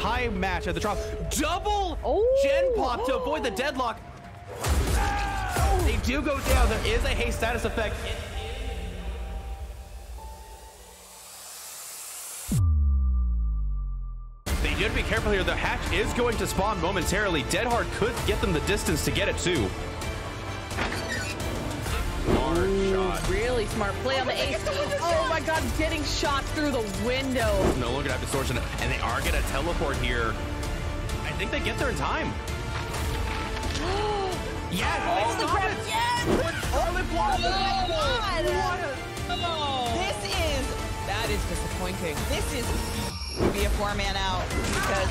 tie match at the drop. Double Oh. gen pop to avoid the deadlock. They do go down. There is a haste status effect. They do have to be careful here. The hatch is going to spawn momentarily. Dead Hard could get them the distance to get it too. Really smart play on the ace. Oh, oh my god, getting shot through the window. No longer have distortion, and they are gonna teleport here. I think they get there in time. yes! Oh, oh they the grab- it. yes! Scarlet block. Oh my God. What a- This is That is disappointing. this is be a four man out because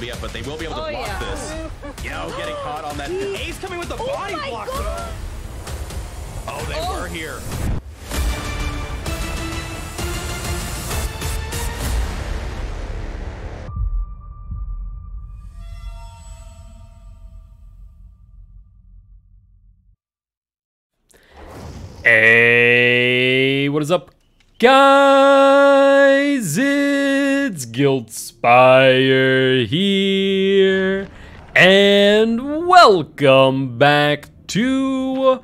yeah, but they will be able to Oh, block yeah. this. Yo, getting caught on that. Ace coming with the oh body my block. God. Oh. here. Hey, what is up, guys? It's Giltspire here, and welcome back to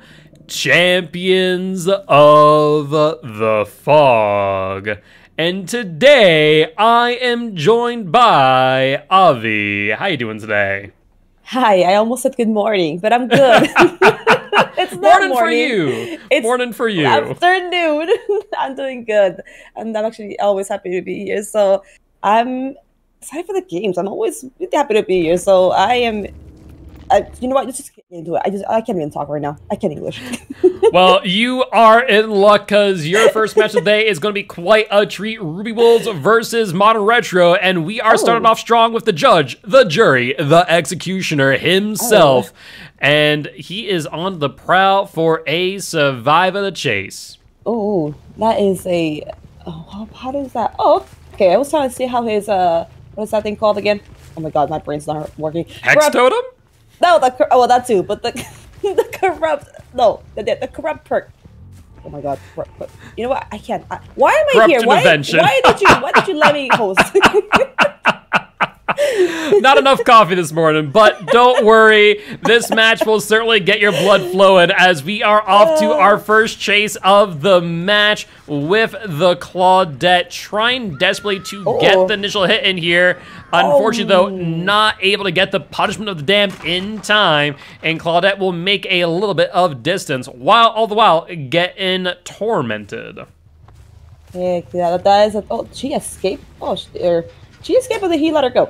Champions of the Fog. And today I am joined by Avi. How you doing today? Hi, I almost said good morning, but I'm good. it's not Morning, morning for you. It's Morning for you. Afternoon. I'm doing good, and I'm actually always happy to be here. So I'm excited for the games. I'm always happy to be here. So I am. You know what? Let's just get into it. I just I can't even talk right now. I can't English. well, you are in luck because your first match of the day is going to be quite a treat. Ruby Wolves versus Modern Retro, and we are starting Oh. off strong with the judge, the jury, the executioner himself, and he is on the prowl for a survive of the chase. oh, that is a. Oh, how, does that? Oh, okay. I was trying to see how his uh, what is that thing called again? Oh my god, my brain's not working. Hex totem? No, the oh, well, that too, but the the corrupt no, the the, the corrupt perk. Oh my god, corrupt, you know what? I can't. I, why am I Corrupt here? Why, why did you why did you let me host? Not enough coffee this morning, but don't worry. This match will certainly get your blood flowing as we are off to our first chase of the match with the Claudette trying desperately to get Uh-oh. the initial hit in here. Unfortunately, though, not able to get the punishment of the damned in time, and Claudette will make a little bit of distance while all the while getting tormented. Yeah, that is. Oh, she escaped. Oh, she, er, she escaped, but he let her go.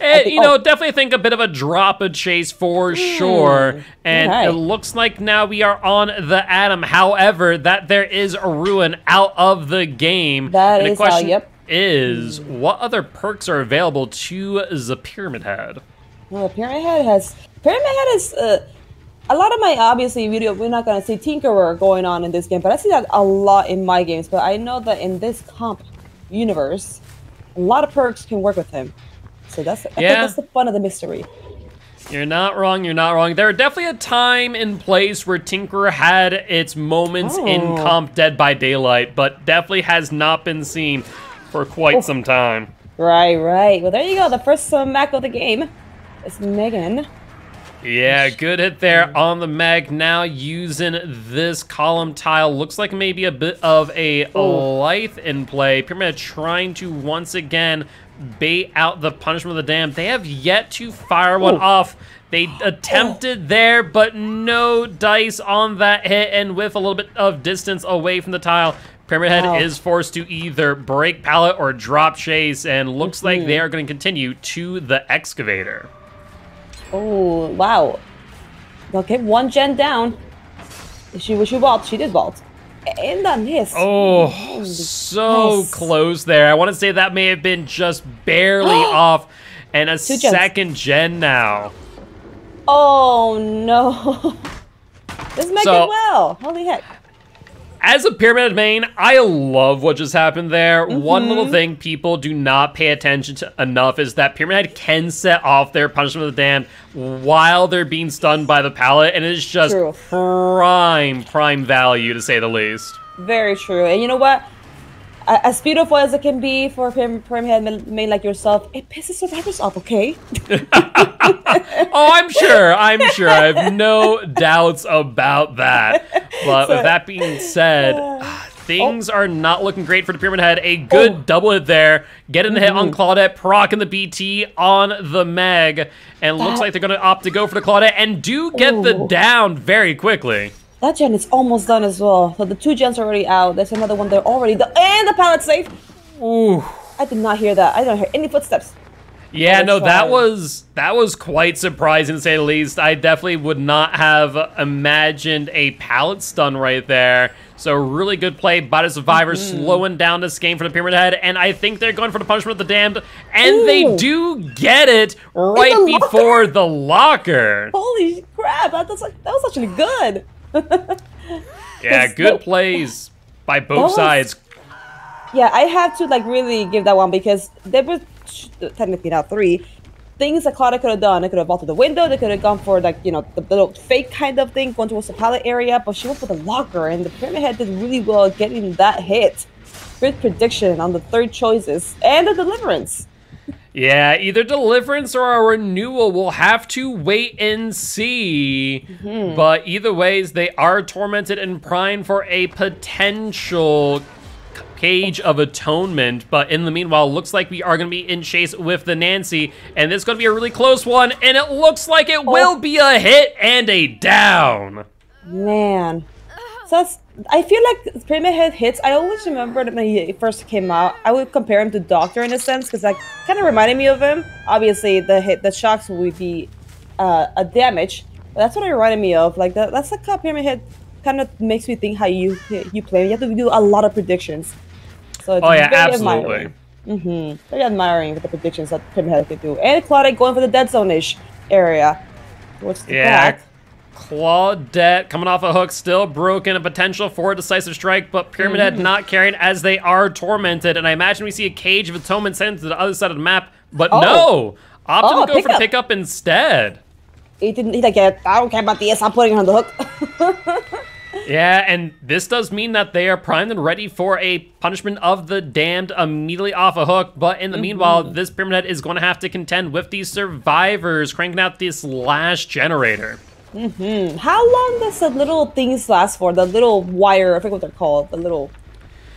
Eh, think- you know, oh. definitely think a bit of a drop of chase for sure. And it looks like now we are on the Adam. However, that there is a ruin out of the game. That and the is how- question yep. is, what other perks are available to the Pyramid Head? Well, Pyramid Head has Pyramid Head is uh, a lot of my obviously video. We're not gonna say Tinkerer going on in this game, but I see that a lot in my games. But I know that in this comp universe, a lot of perks can work with him. So that's I think Yeah. that's the fun of the mystery. You're not wrong. You're not wrong. There are definitely a time and place where Tinker had its moments in Oh. comp Dead by Daylight, but definitely has not been seen for quite some time. Right, right. Well, there you go. The first uh, Mac of the game is Megan. Yeah, good hit there on the Meg. Now using this column tile. Looks like maybe a bit of a Oh. life in play. Pyramid trying to once again bait out the punishment of the damned. They have yet to fire one Ooh. off. They attempted there, but no dice on that hit. And with a little bit of distance away from the tile, Pyramid Head Wow. is forced to either break pallet or drop chase. And looks like they are going to continue to the excavator. Oh, wow. Okay, one gen down. She was she vault. She did vault. And the miss. Oh, so Nice. close there. I want to say that may have been just barely off. And a second gen now. Oh no. this might So- get well. Holy heck. As a Pyramid main, I love what just happened there. One Mm-hmm. little thing people do not pay attention to enough is that Pyramid Head can set off their punishment of the damned while they're being stunned by the pallet, and it is just True. prime, prime value to say the least. Very true. And you know what? As beautiful as it can be for a Pyramid Head ma- main like yourself, it pisses survivors off, okay? Oh, I'm sure. I'm sure. I have no doubts about that. But with that being said, ah, things are not looking great for the Pyramid Head. A good Oh. double hit there. Getting the hit on mm-hmm. Claudette, procking the BT on the Meg. And looks like they're going to opt to go for the Claudette and do get the down very quickly. That gen is almost done as well. So the two gens are already out. There's another one there already done. And the pallet safe! Ooh. I did not hear that. I don't hear any footsteps. Yeah, no, that was that was quite surprising to say the least. I definitely would not have imagined a pallet stun right there. So really good play by the survivors, Mm-hmm. slowing down this game for the Pyramid Head, and I think they're going for the punishment of the damned, and they do get it right the locker. before the locker. Holy crap! That was, that was actually good. Yeah, good no- plays by both was- sides. Yeah, I have to like really give that one because there were technically now three things that Claudia could have done. They could have vaulted the window. They could have gone for like you know the little fake kind of thing, going towards the pallet area. But she went for the locker, and the pyramid head did really well getting that hit. Good prediction on the third choices and the deliverance. Yeah, either deliverance or a renewal. We'll have to wait and see. Mm-hmm. But either ways, they are tormented and primed for a potential cage of atonement. But in the meanwhile, looks like we are going to be in chase with the Nancy, and this is going to be a really close one. And it looks like it Oh. will be a hit and a down. Man. So that's, I feel like Pyramid Head hits. I always remember when he first came out, I would compare him to Doctor in a sense because that kind of reminded me of him. Obviously, the hit, the shocks would be uh, a damage. But that's what it reminded me of. Like that, that's like how Pyramid Head kind of makes me think how you you play. You have to do a lot of predictions. So it's Oh, yeah, absolutely. Mm-hmm. Very admiring with the predictions that Pyramid Head could do. And Claudia going for the dead zone-ish area. What's the Yeah. back. Claudette coming off a hook, still broken. A potential for a decisive strike, but Pyramid Mm-hmm. Head not carrying as they are tormented. And I imagine we see a cage of atonement sent to the other side of the map, but Oh. no! Opted Oh, to go for pickup. pickup instead. He didn't. He like, yeah, I don't care about this. I'm putting her on the hook. Yeah, and this does mean that they are primed and ready for a punishment of the damned immediately off a hook. But in the meanwhile, this Pyramid Head is going to have to contend with these survivors cranking out this last generator. How long does the little things last for? The little wire, I forget what they're called. The little,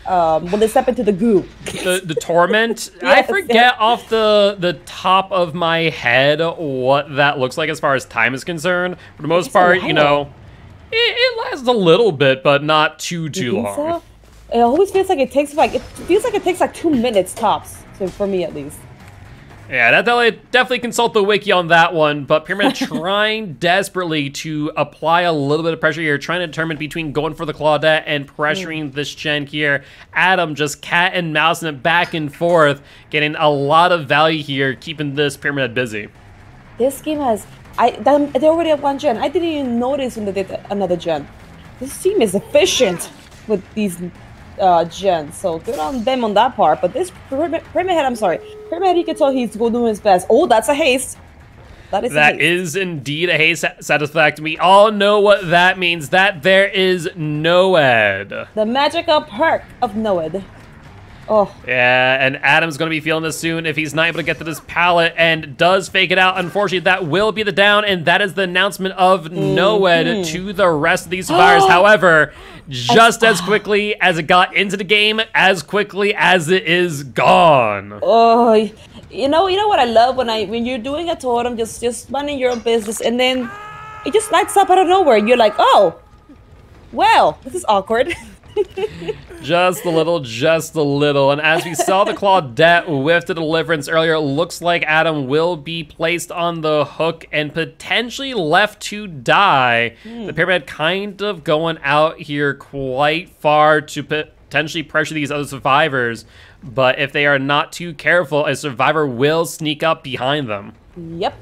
um, when they step into the goo. the the torment. I Yes. forget off the the top of my head what that looks like as far as time is concerned. For the most It's part, you know, it, it lasts a little bit, but not too too long. so? It always feels like it takes like it feels like it takes like two minutes tops. So for me at least. Yeah, that definitely, definitely consult the wiki on that one. But Pyramid trying desperately to apply a little bit of pressure here, trying to determine between going for the Claudette and pressuring mm. this gen here. Adam just cat and mousing it back and forth, getting a lot of value here, keeping this Pyramid busy. This game has I they already have one gen. I didn't even notice when they did another gen. This team is efficient with these uh, gens, so good on them on that part. But this Pyramid Head, I'm sorry, Pyramid Head, you can tell he's going doing his best. Oh, that's a haste. That is a haste. is indeed a haste status effect. We all know what that means. That there is Noed. the magical perk of Noed. Oh, Yeah, and Adam's going to be feeling this soon if he's not able to get to this pallet and does fake it out. Unfortunately, that will be the down, and that is the announcement of Noed mm-hmm. to the rest of these survivors. However, just as quickly as it got into the game, as quickly as it is gone. oh, you know, you know what I love when I when you're doing a totem, just just running your own business, and then it just lights up out of nowhere. You're like, oh, well, this is awkward. Just a little, just a little. And as we saw the Claudette with the deliverance earlier, it looks like Adam will be placed on the hook and potentially left to die. The hmm. pyramid kind of going out here quite far to potentially pressure these other survivors. But if they are not too careful, a survivor will sneak up behind them. Yep.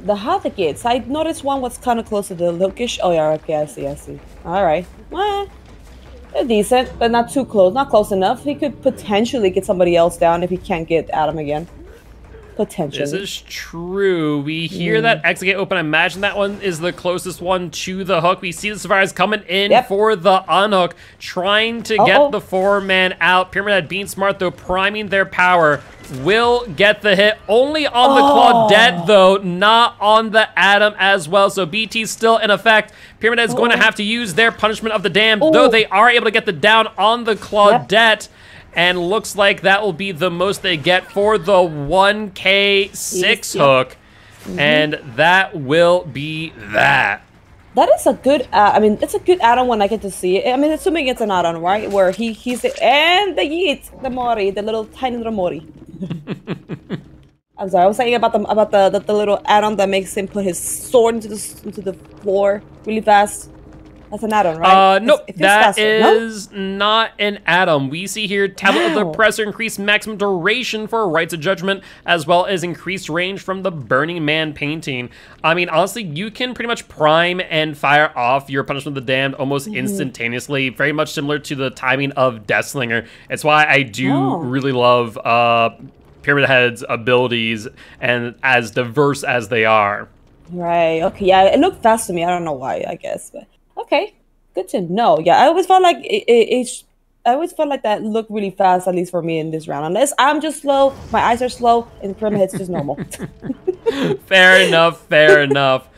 The Havocates. I noticed one was kind of close to the Lokish. Oh, yeah, okay, I see, I see. Alright. Well, they're decent, but not too close. Not close enough. He could potentially get somebody else down if he can't get Adam again. Potentially. This is true. We hear that mm. exit gate open. I imagine that one is the closest one to the hook. We see the survivors coming in Yep. for the unhook, trying to Uh-oh. get the four man out. Pyramid Head being smart though, priming their power. Will get the hit only on the Claudette oh. though, not on the Adam as well. So BT's still in effect. Pyramid Head's going to Oh. have to use their punishment of the damned, though Oh. they are able to get the down on the Claudette. And looks like that will be the most they get for the 1K6 Yes, yep. hook. And that will be that. That is a good. Uh, I mean, it's a good add-on when I get to see it. I mean, assuming it's an add-on, right? Where he he's the, and the yeet, the Mori, the little tiny little Mori. I'm sorry, I was saying about the about the, the, the little add-on that makes him put his sword into the into the floor really fast. That's an add-on, right? Uh, nope, It feels that faster, no? not an atom. We see here Tablet of the Wow. Oppressor increased maximum duration for Rites of Judgment, as well as increased range from the Burning Man painting. I mean, honestly, you can pretty much prime and fire off your Punishment of the Damned almost Mm-hmm. instantaneously, very much similar to the timing of Deathslinger. It's why I do Oh. really love uh, Pyramid Head's abilities and as diverse as they are. Right. Okay. Yeah, it looked fast to me. I don't know why. I guess, but okay. Good to know. Yeah, I always felt like it. it, it I always felt like that looked really fast, at least for me in this round. Unless I'm just slow, my eyes are slow, and Pyramid Head's just normal. fair enough, fair enough.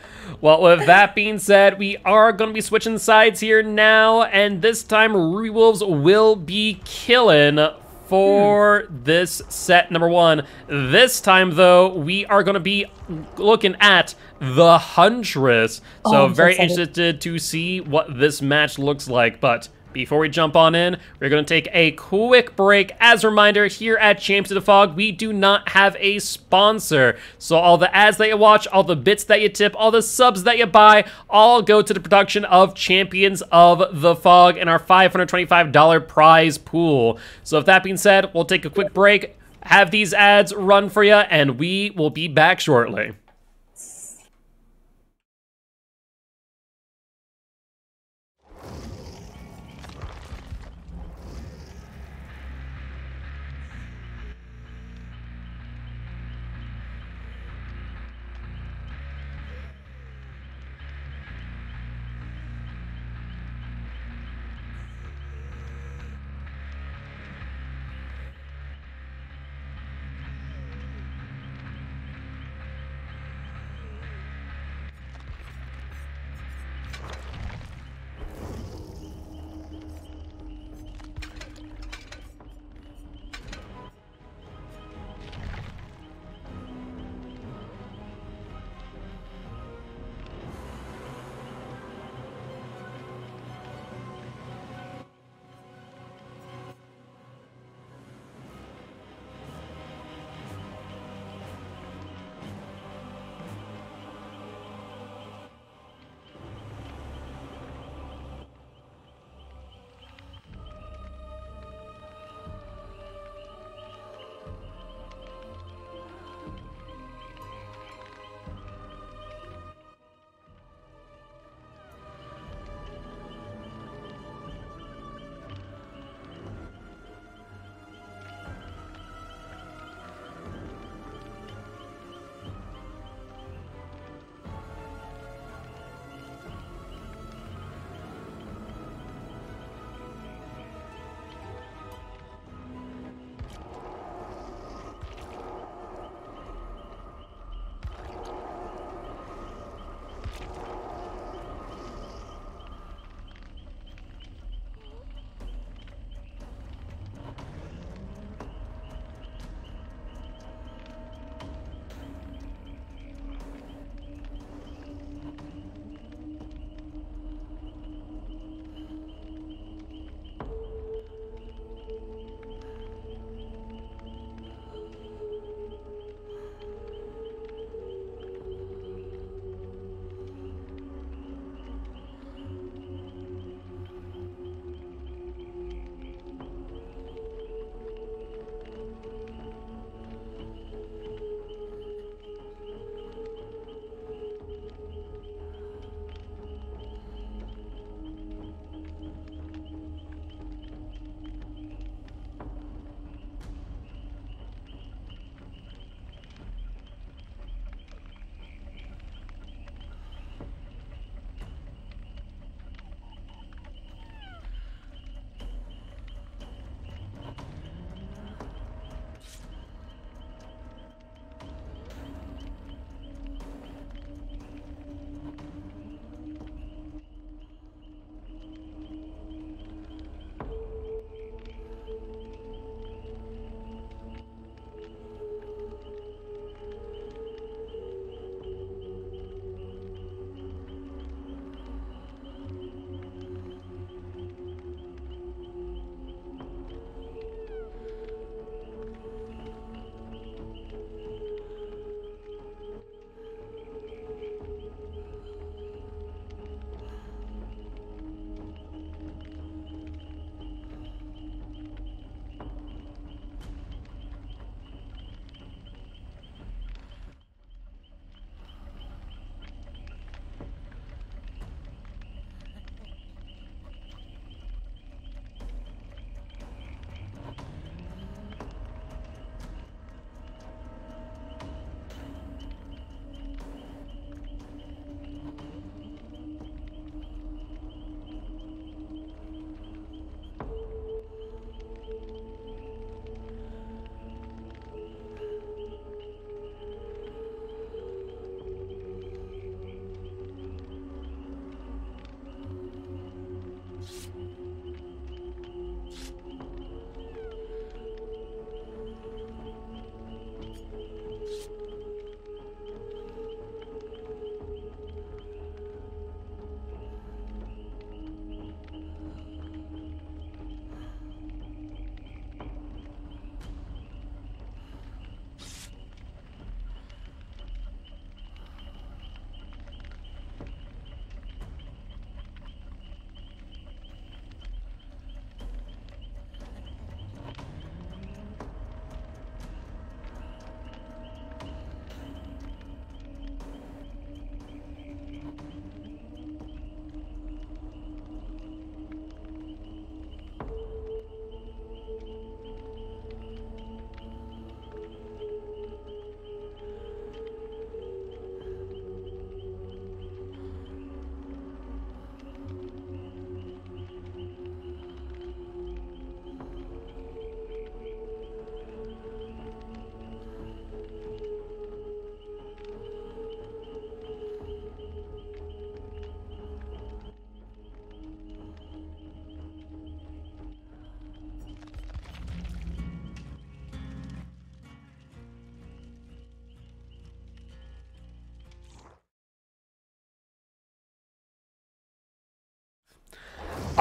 Well, with that being said, we are going to be switching sides here now, and this time Ruby Wolves will be killing for this set number one. This time, though, we are going to be looking at the Huntress. So, Oh, I'm so very interested to see what this match looks like, but before we jump on in, we're going to take a quick break. As a reminder, here at Champs of the Fog, we do not have a sponsor. So all the ads that you watch, all the bits that you tip, all the subs that you buy, all go to the production of Champions of the Fog and our $525 prize pool. So with that being said, we'll take a quick break, have these ads run for you, and we will be back shortly.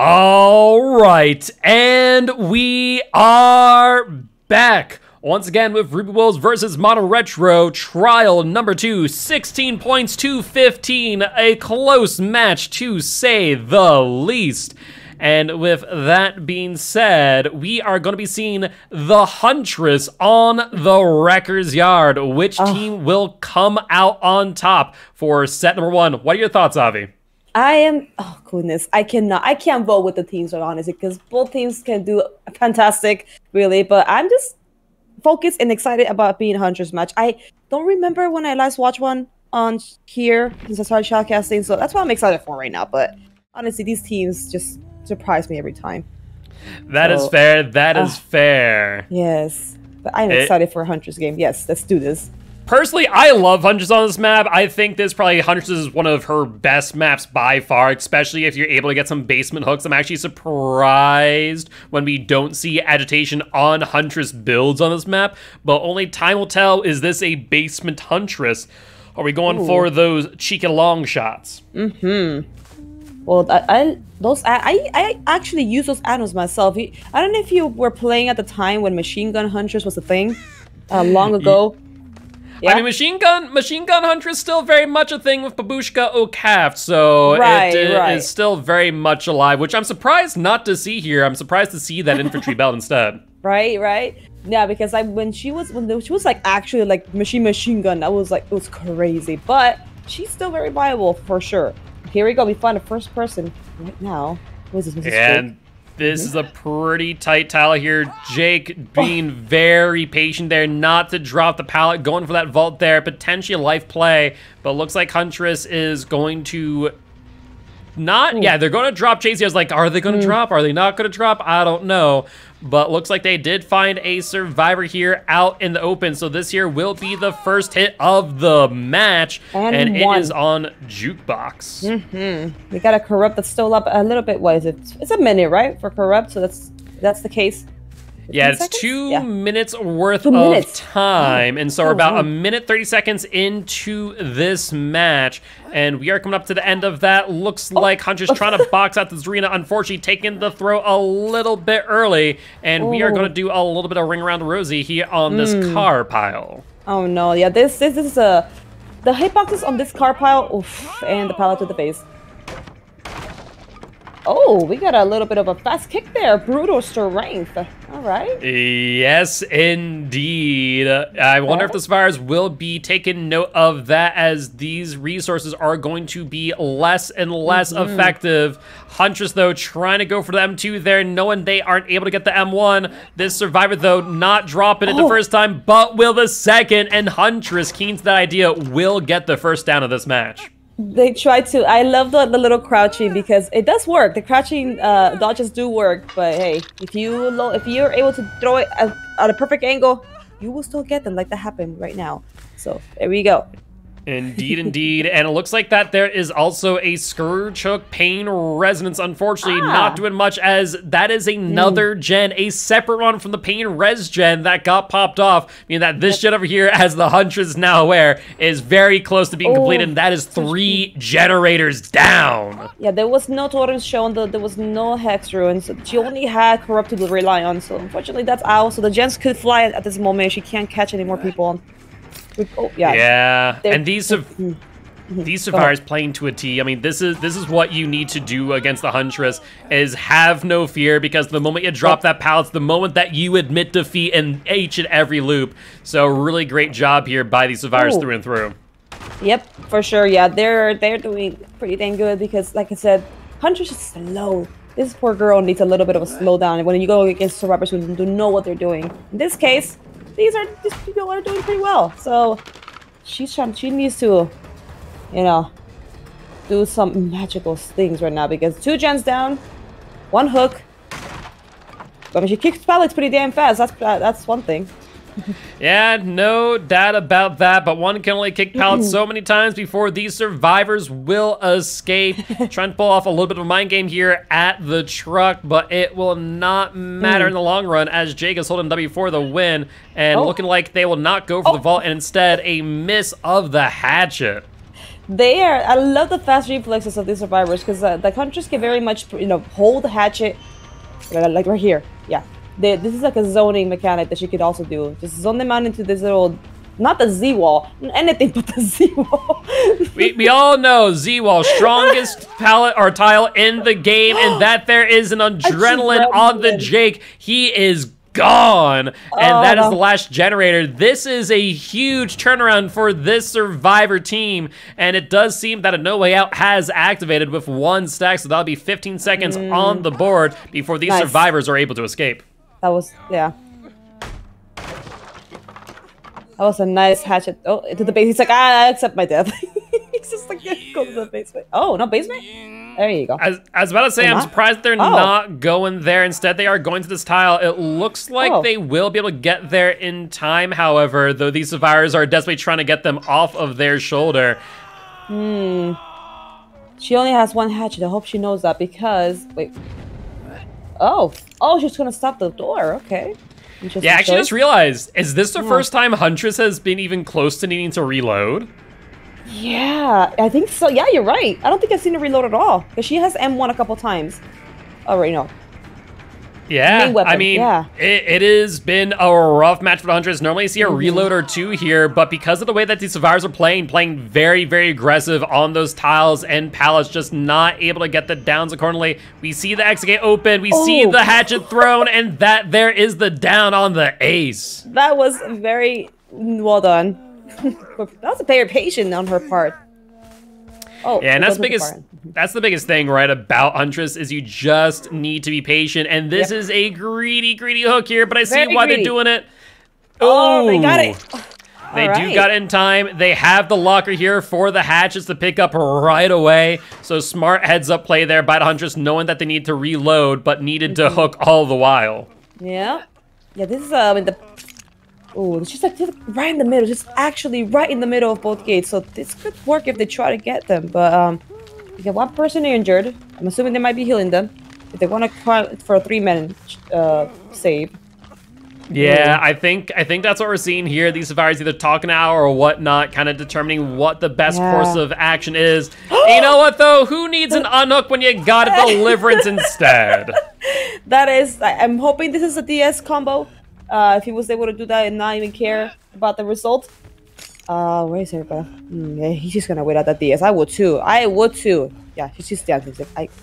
All right, and we are back. Once again with Ruby Wolves versus Modern Retro, trial number two, 16 points to 15, a close match to say the least. And with that being said, we are going to be seeing the Huntress on the Wrecker's Yard. Which team will come out on top for set number one? What are your thoughts, Avi? I am. Oh goodness, I cannot. I can't vote with the teams, honestly, because both teams can do fantastic, really. But I'm just focused and excited about being Hunter's match. I don't remember when I last watched one on here since I started shoutcasting, so that's what I'm excited for right now. But honestly, these teams just surprise me every time. That is So, fair. That is uh, fair. Yes, but I'm It- excited for Hunter's game. Yes, let's do this. Personally, I love Huntress on this map. I think this probably Huntress is one of her best maps by far, especially if you're able to get some basement hooks. I'm actually surprised when we don't see agitation on Huntress builds on this map, but only time will tell is this a basement Huntress? Are we going for those cheeky long shots? Mm-hmm. Well, I, I those I, I actually use those add-ons myself. I don't know if you were playing at the time when Machine Gun Huntress was a thing, uh, long ago. Yeah. I mean, machine gun, machine gun hunter is still very much a thing with Babushka Okaft, so Right, it i- right. is still very much alive. Which I'm surprised not to see here. I'm surprised to see that infantry belt instead. right, right. Yeah, because I when she was when she was like actually like machine machine gun, I was like it was crazy. But she's still very viable for sure. Here we go. We find a first person right now. What is this? Mrs. And? This is a pretty tight tally here. Jake being oh. very patient there, not to drop the pallet, going for that vault there, potentially a life play, but looks like Huntress is going to not. Yeah, hmm. they're going to drop Chasey. I was like, are they going to hmm. drop? Are they not going to drop? I don't know. But looks like they did find a survivor here out in the open. So this here will be the first hit of the match, And and, it is on Jukebox. Mm-hmm. we got a corrupt that's still up a little bit. What is it? It's a minute, right, for corrupt. So that's that's the case. Yeah, it's seconds? two Yeah. minutes worth Two of minutes. time. And so we're Oh, about a minute 30 seconds into this match. And we are coming up to the end of that. Looks Oh. like Hunter's trying to box out this arena. Unfortunately, taking the throw a little bit early. And we are Oh. going to do a little bit of ring around Rosie here on this Hmm. car pile. Oh no, yeah, this this, this is a the hitboxes on this car pile, oof, and the pallet to the face. Oh, we got a little bit of a fast kick there. Brutal strength. All right. Yes, indeed. I wonder if the Spires will be taking note of that as these resources are going to be less and less Mm-hmm. effective. Huntress, though, trying to go for the M2 there, knowing they aren't able to get the M1. This Survivor, though, not dropping it the Oh. first time, but will the second. And Huntress, keen to that idea, will get the first down of this match. They try to. I love the, the little crouching because it does work. The crouching uh, dodges do work, but hey, if you lo- if you're able to throw it at, at a perfect angle, you will still get them. Like that happened right now. So there we go. Indeed, indeed. And it looks like that there is also a Scourge Hook Pain Resonance. Unfortunately, Ah. not doing much as that is another gen, a separate one from the Pain Res gen that got popped off. Meaning that this gen over here, as the Huntress is now aware, is very close to being Oh. completed. And that is three generators down. Yeah, there was no totems shown. The, there was no hex ruins. She only had corrupt to rely on. So unfortunately, that's out. So the gens could fly at this moment. She can't catch any more people. Oh yeah. Yeah, They're- and these have mhm. these survivors playing to a T. I mean, this is this is what you need to do against the Huntress is have no fear because the moment you drop that pallet, it's the moment that you admit defeat in each and every loop. So really great job here by these survivors Ooh. through and through. Yep, for sure. Yeah, they're they're doing pretty dang good because, like I said, Huntress is slow. This poor girl needs a little bit of a slowdown. When you go against survivors who don't know what they're doing, in this case, these are these people are doing pretty well. So she's. She needs to, you know, do some magical things right now because two gens down, one hook. But I mean, she kicks pallets pretty damn fast. That's that's one thing. Yeah, no doubt about that, but one can only kick pallets so many times before these survivors will escape. Trying to pull off a little bit of a mind game here at the truck, but it will not matter in the long run as Jake is holding W for the win and Oh. looking like they will not go for the Oh. vault and instead a miss of the hatchet. They are. I love the fast reflexes of these survivors because uh, the Huntress can very much, you know, hold the hatchet, like right here. Yeah, they, this is like a zoning mechanic that she could also do. Just zone them out into this little, not the Z wall, anything but the Z wall. We, we all know Z-Wall, strongest pallet or tile in the game, and that there is an adrenaline on the Jake. He is gone, and Oh, that is the last generator. This is a huge turnaround for this Survivor team, and it does seem that a No Way Out has activated with one stack, so that'll be 15 seconds on the board before these Mm. Nice. survivors are able to escape. That was yeah. That was a nice hatchet. Oh, into the base. He's like, ah, I accept my death. He's just like, go to the basement. Oh, no basement. There you go. I, I was about to say, They're I'm not? surprised they're Oh. not going there. Instead, they are going to this tile. It looks like Oh. they will be able to get there in time, however, though these survivors are desperately trying to get them off of their shoulder. Hmm. She only has one hatchet. I hope she knows that because wait. Oh, oh, she's gonna stop the door. Okay. Yeah, actually, choice. just realized, is this the Yeah. first time Huntress has been even close to needing to reload? Yeah, I think so. Yeah, you're right. I don't think I've seen her reload at all because she has M1 a couple times. Oh, right, no. Yeah, I mean, yeah. it, it has been a rough match for the Huntress. Normally, you see a Mm-hmm. reload or two here, but because of the way that these survivors are playing, playing very, very aggressive on those tiles and pallets, just not able to get the downs accordingly. We see the exit gate open, we see Oh. the hatchet thrown, and that there is the down on the ace. That was very well done. that was a very patient on her part. Oh, Yeah, and that's the biggest. Baron. That's the biggest thing, right, about Huntress is you just need to be patient, and this Yep. is a greedy, greedy hook here. But I see Very why greedy. they're doing it. Oh, they got it. They All do got it in time. They have the locker here for the hatches to pick up right away. So smart heads up play there by the Huntress, knowing that they need to reload, but needed Mm-hmm. to hook all the while. Yeah. Yeah, this is um in the Oh, it's just like right in the middle, just actually right in the middle of both gates. So this could work if they try to get them. But um you get one person injured. I'm assuming they might be healing them. If they want to cry for a three man uh save. Yeah, I think I think that's what we're seeing here. These survivors either talking now or whatnot, kind of determining what the best Yeah. course of action is. You know what though? Who needs an unhook when you got a deliverance instead? That is I'm hoping this is a DS combo. Uh if he was able to do that and not even care about the result. Uh where is everybody? Mm, yeah, he's just gonna wait out that DS. I would too. I would too. Yeah, she's just dancing. I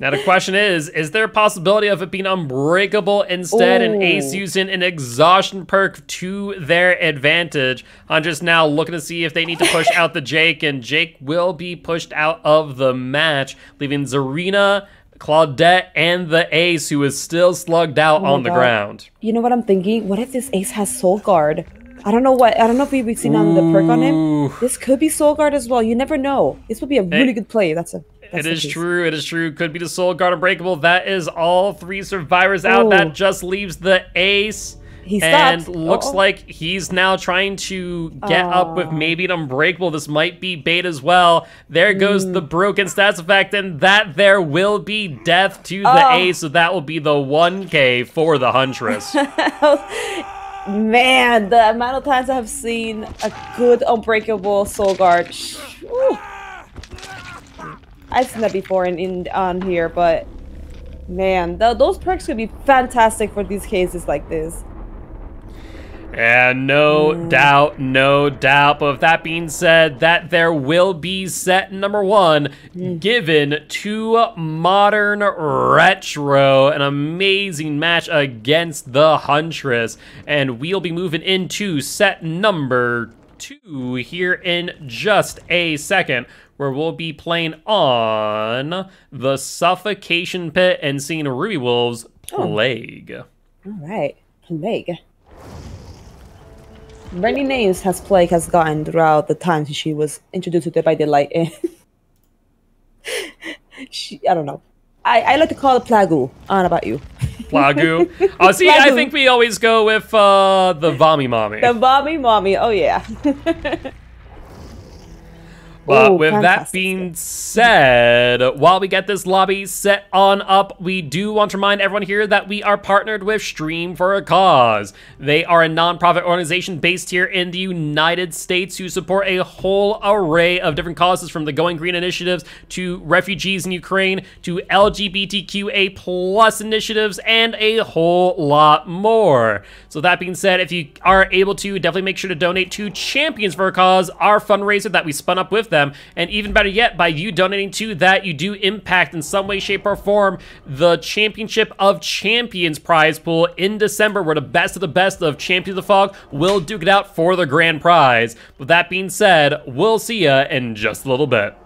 Now the question is, is there a possibility of it being unbreakable instead and Ace using an exhaustion perk to their advantage? I'm just now looking to see if they need to push out the Jake, and Jake will be pushed out of the match, leaving Zarina, Claudette, and the Ace, who is still slugged out Oh on the God. ground. You know what I'm thinking? What if this ace has soul guard? I don't know what I don't know if we've seen on the perk on him. This could be soul guard as well. You never know. This would be a eh, really good play. That's a. That's It case. true. It is true. Could be the Soul Guard Unbreakable. That is all three survivors out. Ooh. That just leaves the Ace. He and looks Uh-oh. like he's now trying to get up with maybe an Unbreakable. This might be bait as well. There goes Hmm. the broken stats effect, and that there will be death to the Oh. Ace. So that will be the 1K for the Huntress. Man, the amount of times I have seen a good unbreakable soul guard. I've seen that before in, in on here, but man, th- those perks could be fantastic for these cases like this. And no mm. doubt, no doubt. But with that being said, that there will be set number one mm. given to Modern Retro. An amazing match against the Huntress. And we'll be moving into set number two here in just a second. Where we'll be playing on the Suffocation Pit and seeing Ruby Wolves oh. Plague. All right, plague. Many names has plague has gotten throughout the time since she was introduced to Dead by Daylight. And she, I don't know. I, I like to call it Plagu. I don't know about you. Plagu. Uh, see, I think we always go with uh, the Vomit Mommy. The mommy, mommy. Oh yeah. But Ooh, with that being said, while we get this lobby set on up, we do want to remind everyone here that we are partnered with Stream for a Cause. They are a nonprofit organization based here in the United States who support a whole array of different causes from the Going Green initiatives to refugees in Ukraine to LGBTQA plus initiatives and a whole lot more. So that being said, if you are able to, definitely make sure to donate to Champions for a Cause, our fundraiser that we spun up with them. And even better yet, by you donating to that, you do impact in some way, shape, or form the Championship of Champions prize pool in December, where the best of the best of Champions of the Fog will duke it out for the grand prize. With that being said, we'll see ya in just a little bit.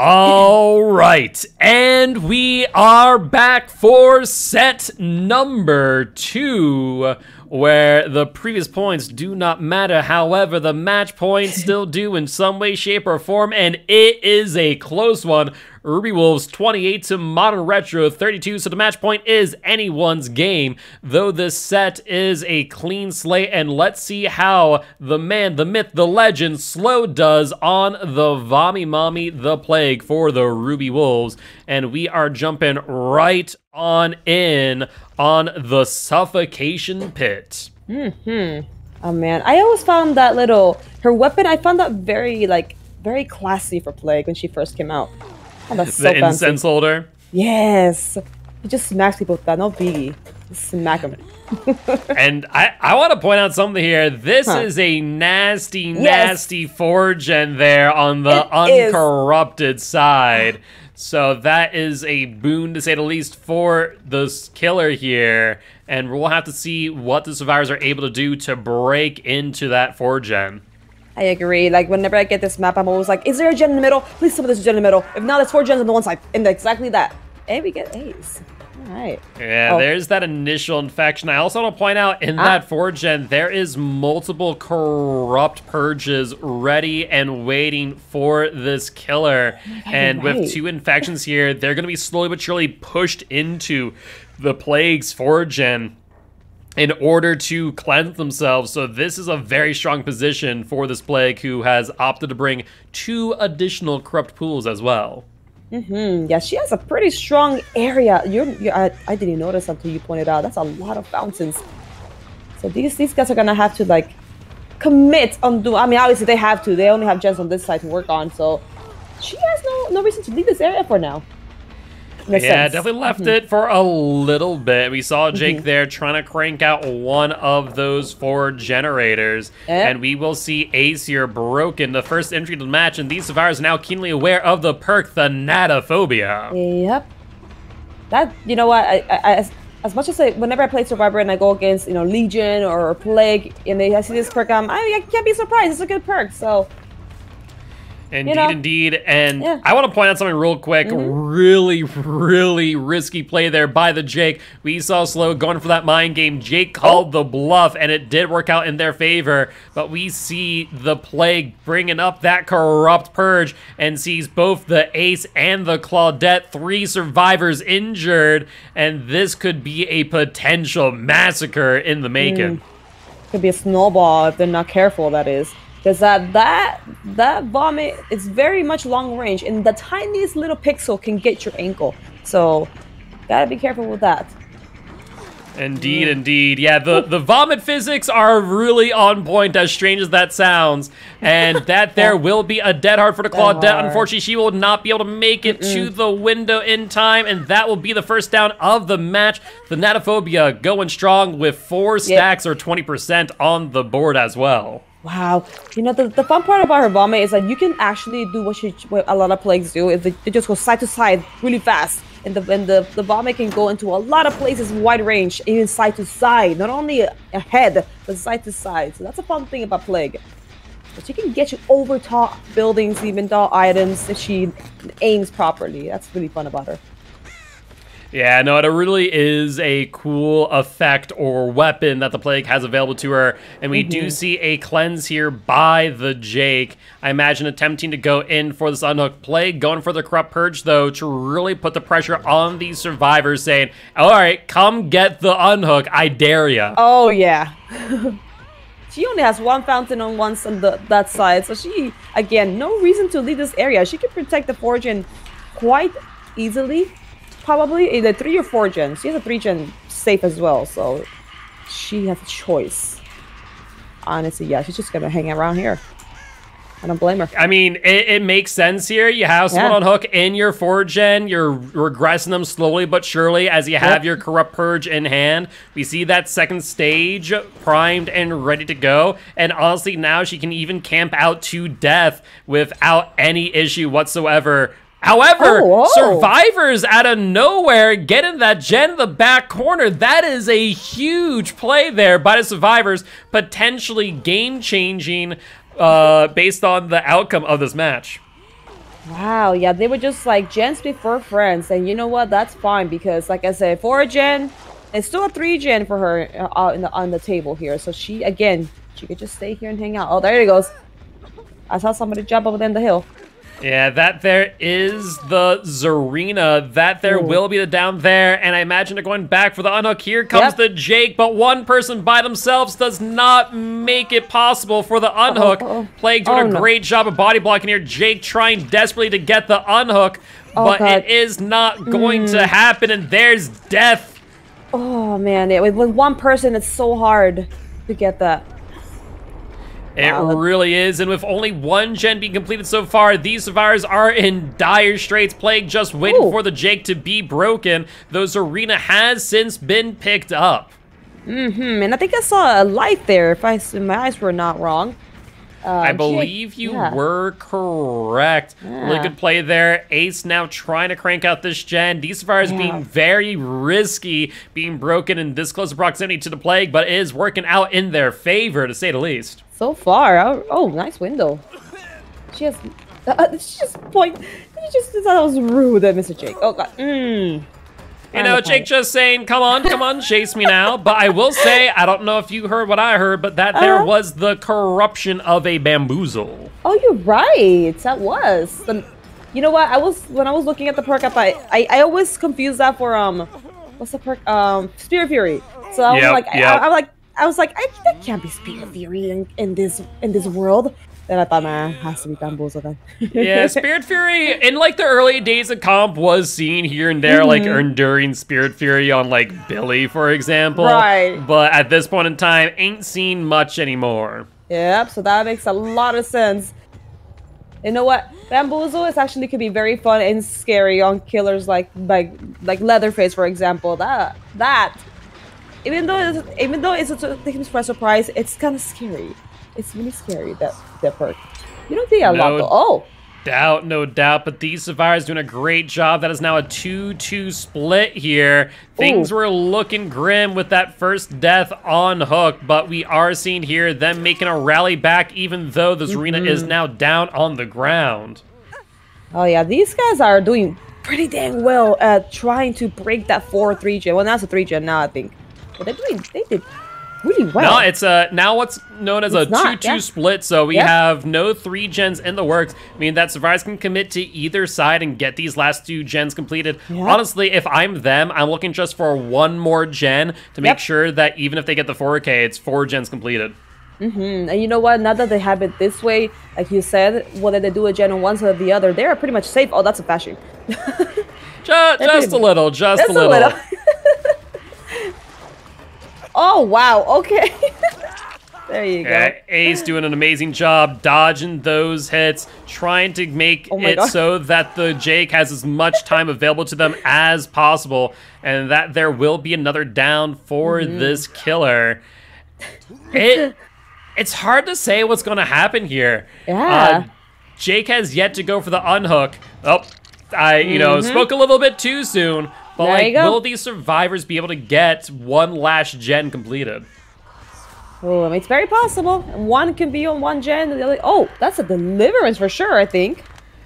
All right, and we are back for set number two, where the previous points do not matter. However, the match points still do in some way, shape, or form, and it is a close one. Ruby Wolves 28 to Modern Retro 32, so the match point is anyone's game, though this set is a clean slate, and let's see how the man, the myth, the legend, Slow does on the Vomit Mommy, the Plague for the Ruby Wolves, and we are jumping right on in on the Suffocation Pit. Hmm Oh man, I always found that little her weapon. I found that very like very classy for Plague when she first came out. Oh, that's so The fancy. incense holder. Yes, he just smacks people with that. No biggie, just smack them. And I, I want to point out something here. This Huh. is a nasty, Yes. nasty four gen there on the It is. uncorrupted side. So that is a boon to say the least for this killer here. And we'll have to see what the survivors are able to do to break into that four gen. I agree. Like whenever I get this map, I'm always like, "Is there a gen in the middle? Please tell me there's a gen in the middle. If not, there's four gens on the one side." And exactly that. And we get Ace. All right. Yeah, Oh. there's that initial infection. I also want to point out in Ah. that gen, there is multiple corrupt purges ready and waiting for this killer. and right. with two infections here, they're going to be slowly but surely pushed into the plague's four gen in order to cleanse themselves. So this is a very strong position for this plague who has opted to bring two additional corrupt pools as well. Mm-hmm. yeah, she has a pretty strong area. You're, you I, I didn't notice until you pointed out. That's a lot of fountains. So these these guys are gonna have to like commit on do. I mean, obviously they have to. They only have gens on this side to work on. So she has no no reason to leave this area for now. A Yeah, sense. definitely left it for a little bit. We saw Jake Mm-hmm. there trying to crank out one of those four generators. Eh. And we will see Ace here broken, the first entry to the match. And these survivors are now keenly aware of the perk, Thanatophobia. Yep. That you know what? I, I, I as, as much as I, whenever I play Survivor and I go against you know Legion or Plague and they I see this perk, I'm, I, I can't be surprised. It's a good perk. So Indeed, know? indeed. And Yeah. I want to point out something real quick. Mm-hmm. Really, really risky play there by the Jake. We saw Slow going for that mind game. Jake oh. called Oh. the bluff, and it did work out in their favor. But we see the Plague bringing up that corrupt purge and sees both the Ace and the Claudette, three survivors injured. And this could be a potential massacre in the making. Mm. could be a snowball if they're not careful. That is because that that that vomit is very much long range, and the tiniest little pixel can get your ankle. So gotta be careful with that. Indeed, indeed. Yeah, the, oh. the vomit physics are really on point, as strange as that sounds. And that there will be a Dead Hard for the. Dead. Unfortunately, she will not be able to make it to the window in time, and that will be the first down of the match. Thanatophobia going strong with four stacks or 20% on the board as well. Wow, you know the, the fun part about her vomit is that you can actually do what, she, what a lot of plagues do is they, just go side to side really fast, and the and the, the vomit can go into a lot of places, wide range, even side to side, not only ahead but side to side. So that's a fun thing about plague. But she can get you over top buildings, even tall items if she aims properly. That's really fun about her. Yeah, no, it really is a cool effect or weapon that the Plague has available to her. And we do mm-hmm. see a cleanse here by the Jake. I imagine attempting to go in for this unhooked Plague, going for the Corrupt Purge, though, to really put the pressure on these survivors, saying, All right, come get the unhook. I dare ya. Oh yeah. she only has one fountain on one on the that side, so she again no reason to leave this area. She can protect the fortune quite easily. Probably either three or four gen. She has a three gen safe as well, so she has a choice. Honestly, yeah, she's just gonna hang around here. I don't blame her. I mean, it, it makes sense here. You have someone Yeah. on hook in your four gen. You're regressing them slowly but surely as you have Yep. your corrupt purge in hand. We see that second stage primed and ready to go. And honestly, now she can even camp out to death without any issue whatsoever. However, Oh, whoa. survivors out of nowhere get in that gen in the back corner. That is a huge play there by the survivors, potentially game changing uh, based on the outcome of this match. Wow, yeah, they were just like gens before friends, and you know what? That's fine because, like I said, for a gen, it's still a three gen for her uh, the, on the table here. So she again, she could just stay here and hang out. Oh, there he goes. I saw somebody jump over there in the hill. Yeah, that there is the Zarina. That there Ooh. will be the down there. And I imagine they're going back for the unhook. Here comes Yep. the Jake, but one person by themselves does not make it possible for the unhook. Uh-oh. Plague doing Oh, a no. great job of body blocking here. Jake trying desperately to get the unhook, Oh, but God. it is not going to mm. happen. And there's death. Oh man, with, with one person, it's so hard to get that. It Wow, really is, and with only one gen being completed so far, these survivors are in dire straits. Plague just waiting Ooh. for the Jake to be broken. Those arena has since been picked up. Hmm, and I think I saw a light there. If I if my eyes were not wrong. Uh, I believe you yeah. were correct. Really Yeah. good play there. Ace now trying to crank out this gen. These survivors Yeah. being very risky, being broken in this close proximity to the plague, but it is working out in their favor, to say the least. So far, oh, oh nice window. She has. Uh, she just point. She just thought that was rude, uh, Mr. Jake. Oh god. Mmm. You know, Jake just saying, come on, come on, chase me now. But I will say, I don't know if you heard what I heard, but that there Uh-huh. was the corruption of a bamboozle. Oh, you're right. That was. The, you know what? I was when I was looking at the perk up. I, I I always confuse that for um, what's the perk? Um, Spirit Fury. So I was Yep, like, I, yep. I, am like, I was like, I, that can't be Spirit Fury in, in this in this world. Then I thought, man, it has to be Bamboozle then. Yeah, Spirit Fury in like the early days of comp was seen here and there, like Mm-hmm. enduring Spirit Fury on like Billy, for example. Right. But at this point in time, ain't seen much anymore. Yep, so that makes a lot of sense. You know what? Bamboozle is actually could be very fun and scary on killers like like like Leatherface, for example. That that even though it's, even though it's a taking by surprise, it's kind of scary. It's really scary that You don't see a lot No. though. Oh, Doubt, no doubt, but these survivors doing a great job. That is now a 2-2 split here. Things Ooh. were looking grim with that first death on Hook, but we are seeing here them making a rally back, even though this arena is Mm-hmm. now down on the ground. oh yeah, these guys are doing pretty dang well at trying to break that four three gen. Well, now it's a three gen now, I think. But they're doing they did really well. No, it's a now what's known as It's a 2-2 yeah. split, so we Yep. have no three gens in the works. I mean that survivors can commit to either side and get these last two gens completed. Yep. Honestly, if I'm them, I'm looking just for one more gen to make Yep. sure that even if they get the 4K, it's four gens completed. Mm, And you know what? Now that they have it this way, like you said, whether they do a gen on one side or the other, they are pretty much safe. Oh, that's a fashion. Just, just a little, just That's a little. oh wow. Okay. there you go. Yeah, Ace doing an amazing job dodging those hits, trying to make Oh it God. so that the Jake has as much time available to them as possible, and that there will be another down for Mm-hmm. this killer. It, it's hard to say what's going to happen here. Yeah. Uh, Jake has yet to go for the unhook. Oh, I you know spoke a little bit too soon. But. There like, you go. will these survivors be able to get one last gen completed? Oh, I mean, it's very possible. One can be on one gen, and the other. Oh, that's a deliverance for sure. I think.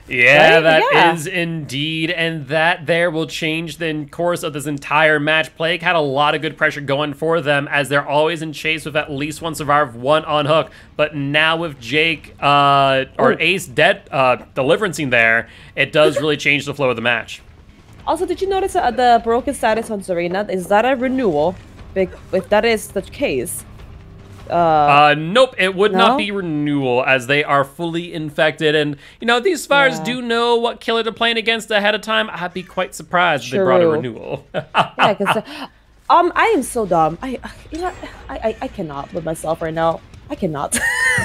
Yeah, Right? that is Yeah. indeed, and that there will change the course of this entire match. Plague had a lot of good pressure going for them, as they're always in chase with at least one survivor, one on hook. But now with Jake uh, or Ace dead uh, deliverancing there, it does really change the flow of the match. Also, did you notice uh, the broken status on Serena? Is that a renewal? If that is the case, Uh, nope, it would not be renewal as they are fully infected. And, you know, these fires Yeah. do know what killer they're playing against ahead of time. I'd be quite surprised if they brought a renewal. yeah, because um, I am so dumb. I, you know, I, I, I cannot with myself right now. I cannot.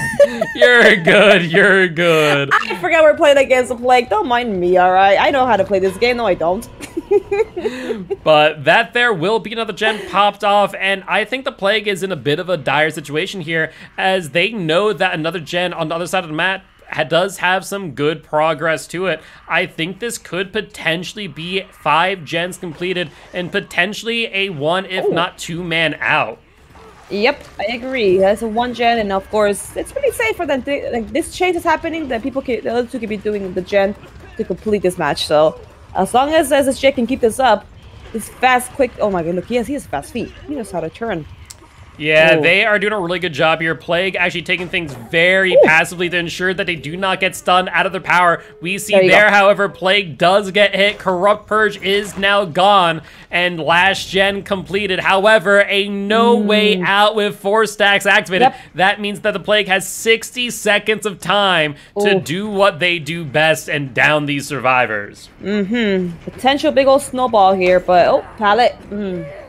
you're good, you're good. I forgot we're playing against the plague. Don't mind me, all right? I know how to play this game. No, I don't. But that there will be another gen popped off, and I think the plague is in a bit of a dire situation here, as they know that another gen on the other side of the map does have some good progress to it. I think this could potentially be five gens completed, and potentially a one, if Oh. not two man out. Yep, I agree. That's a one gen, and of course, it's pretty safe for them. To, like this change is happening, then people can, the other two could be doing the gen to complete this match. So as long as as Jake can keep this up, this fast, quick. Oh my god, look, he has he has fast feet. He knows how to turn. Yeah, Ooh. they are doing a really good job here. Plague actually taking things very Ooh. passively to ensure that they do not get stunned out of their power. We see There there, however, Plague does get hit. Corrupt Purge is now gone, and last gen completed. However, a no way out with four stacks activated. Mm. Yep. That means that the Plague has 60 seconds of time to do what they do best and down these survivors. Mm-hmm. Potential big old snowball here, but oh, pallet. Mm.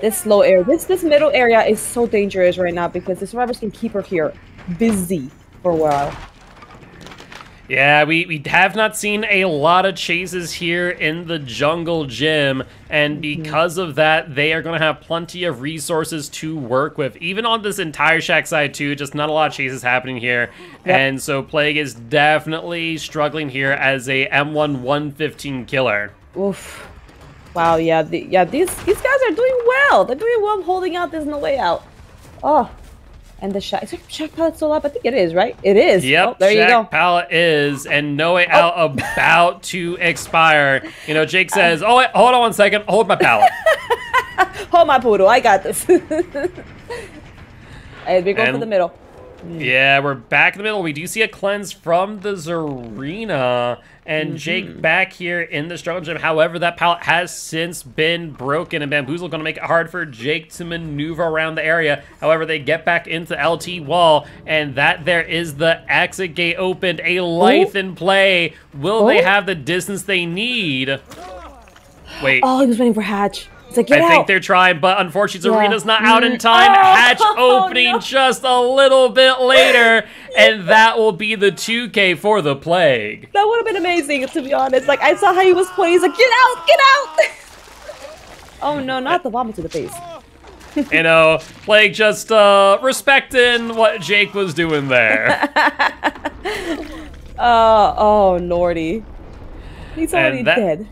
This slow area, this this middle area is so dangerous right now because the survivors can keep her here busy for a while. Yeah, we, we have not seen a lot of chases here in the jungle gym, and mm-hmm. because of that, they are going to have plenty of resources to work with. Even on this entire shack side, too, just not a lot of chases happening here. Yep. And so Plague is definitely struggling here as a M1 115 killer. Oof. Wow, yeah, the, yeah, these these guys are doing well. They're doing well holding out. There's no way out. Oh, and the shack. Is shack pallet still up? I think it is, right? It is. Yep, Oh, there you go. Oh. Pallet is, and No Way oh. Out about to expire. You know, Jake um, says, oh, wait, hold on one second, hold my pallet. Hold my poodle. I got this. and we go for the middle. Hmm. Yeah, we're back in the middle. We do see a cleanse from the Zarina and mm-hmm. Jake back here in the struggle gym. However, that pallet has since been broken, and Bamboozle going to make it hard for Jake to maneuver around the area. However, they get back into LT wall, and that there is the exit gate opened. A life in play. Will they have the distance they need? Wait. Oh, he was waiting for Hatch. He's like, I out. think they're trying, but unfortunately, Yeah. Serena's not out in Mm. time. Oh, Hatch opening no. just a little bit later, and that will be the 2K for the plague. That would have been amazing, to be honest. Like, I saw how he was playing. He's like, get out, get out! oh no, not the vomit to the face. You know, plague just uh, respecting what Jake was doing there. Uh, oh, lordy. He's already that- dead.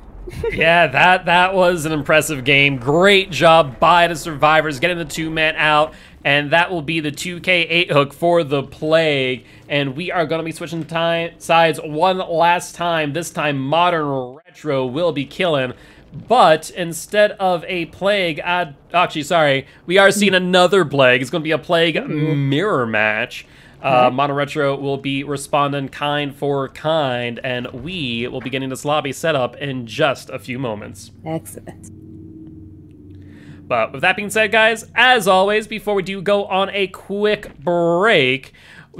Yeah, that that was an impressive game. Great job by the survivors getting the two men out, and that will be the 2K eight hook for the plague. And we are going to be switching time sides one last time. This time, modern retro will be killing. But instead of a plague, uh, actually, sorry, we are seeing another plague. It's going to be a plague mirror match. Uh, Modern Retro will be responding kind for kind, and we will be getting this lobby set up in just a few moments. Excellent. But with that being said, guys, as always, before we do go on a quick break,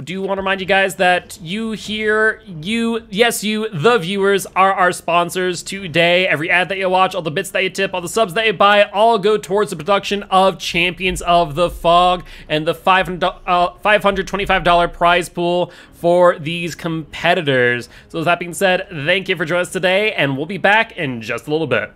do you want to remind you guys that you here, you, yes, you, the viewers, are our sponsors today. Every ad that you watch, all the bits that you tip, all the subs that you buy, all go towards the production of Champions of the Fog and the 500, uh, $525 prize pool for these competitors. So with that being said, thank you for joining us today, and we'll be back in just a little bit.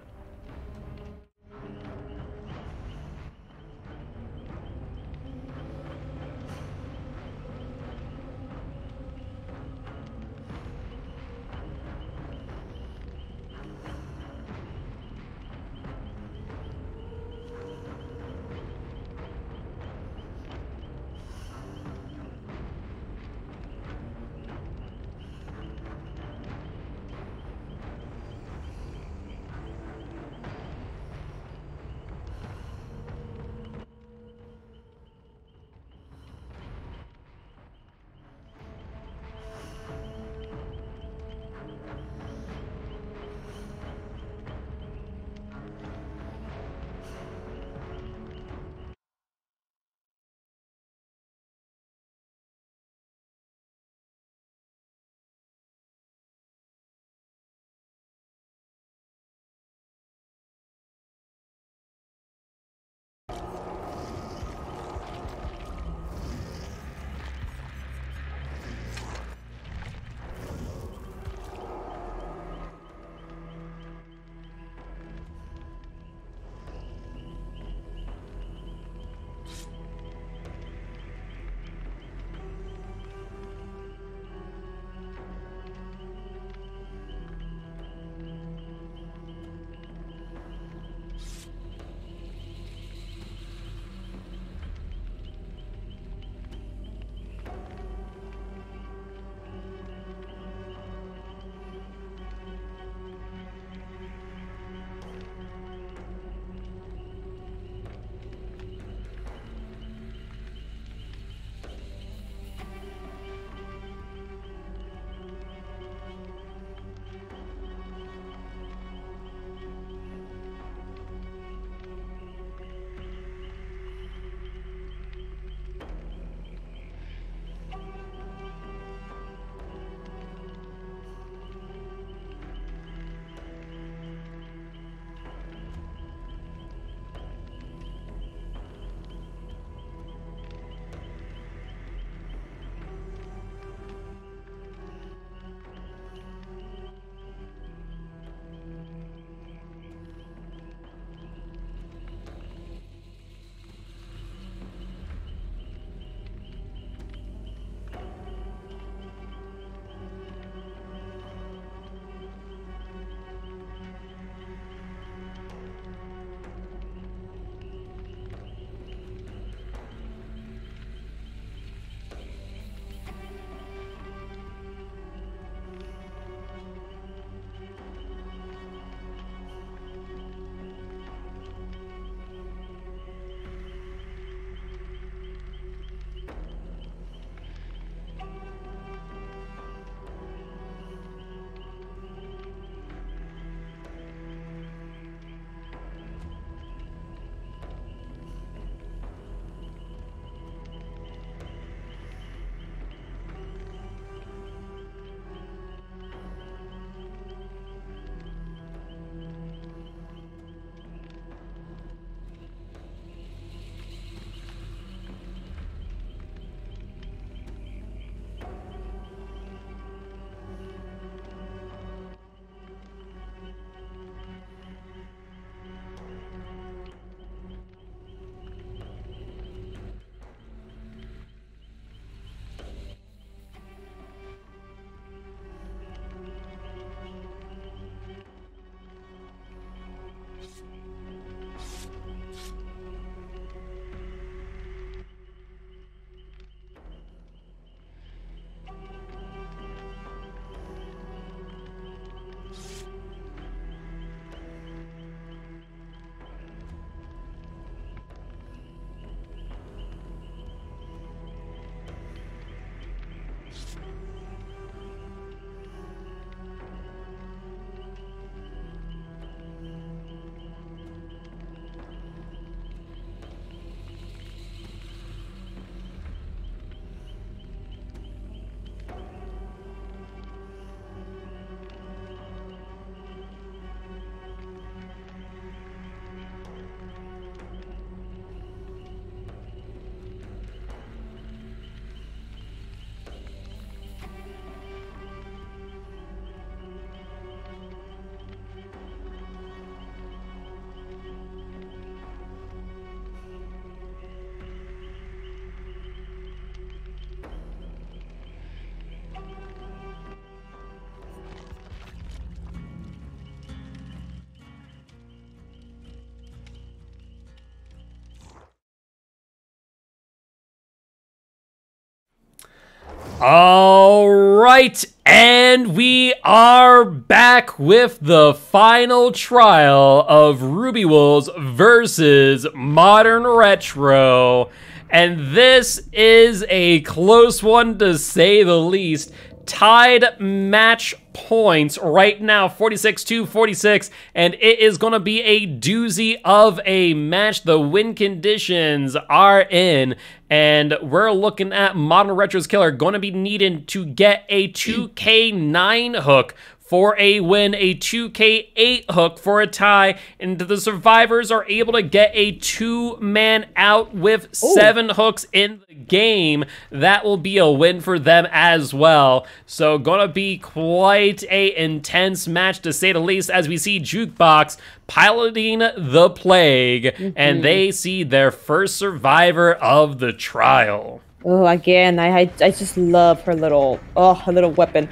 All right, and we are back with the final trial of Ruby Wolves versus Modern Retro. And this is a close one to say the least. Tied match points right now 46 to 46 and it is going to be a doozy of a match. The win conditions are in and we're looking at modern retro's killer going to be needing to get a 2k9 hook for a win, a 2k8 hook for a tie, and the survivors are able to get a two man out with seven hooks in the game. That will be a win for them as well. So, gonna be quite a intense match to say the least, as we see Jukebox piloting the plague, mm-hmm. and they see their first survivor of the trial. Oh, again, I, I I just love her little oh her little weapon.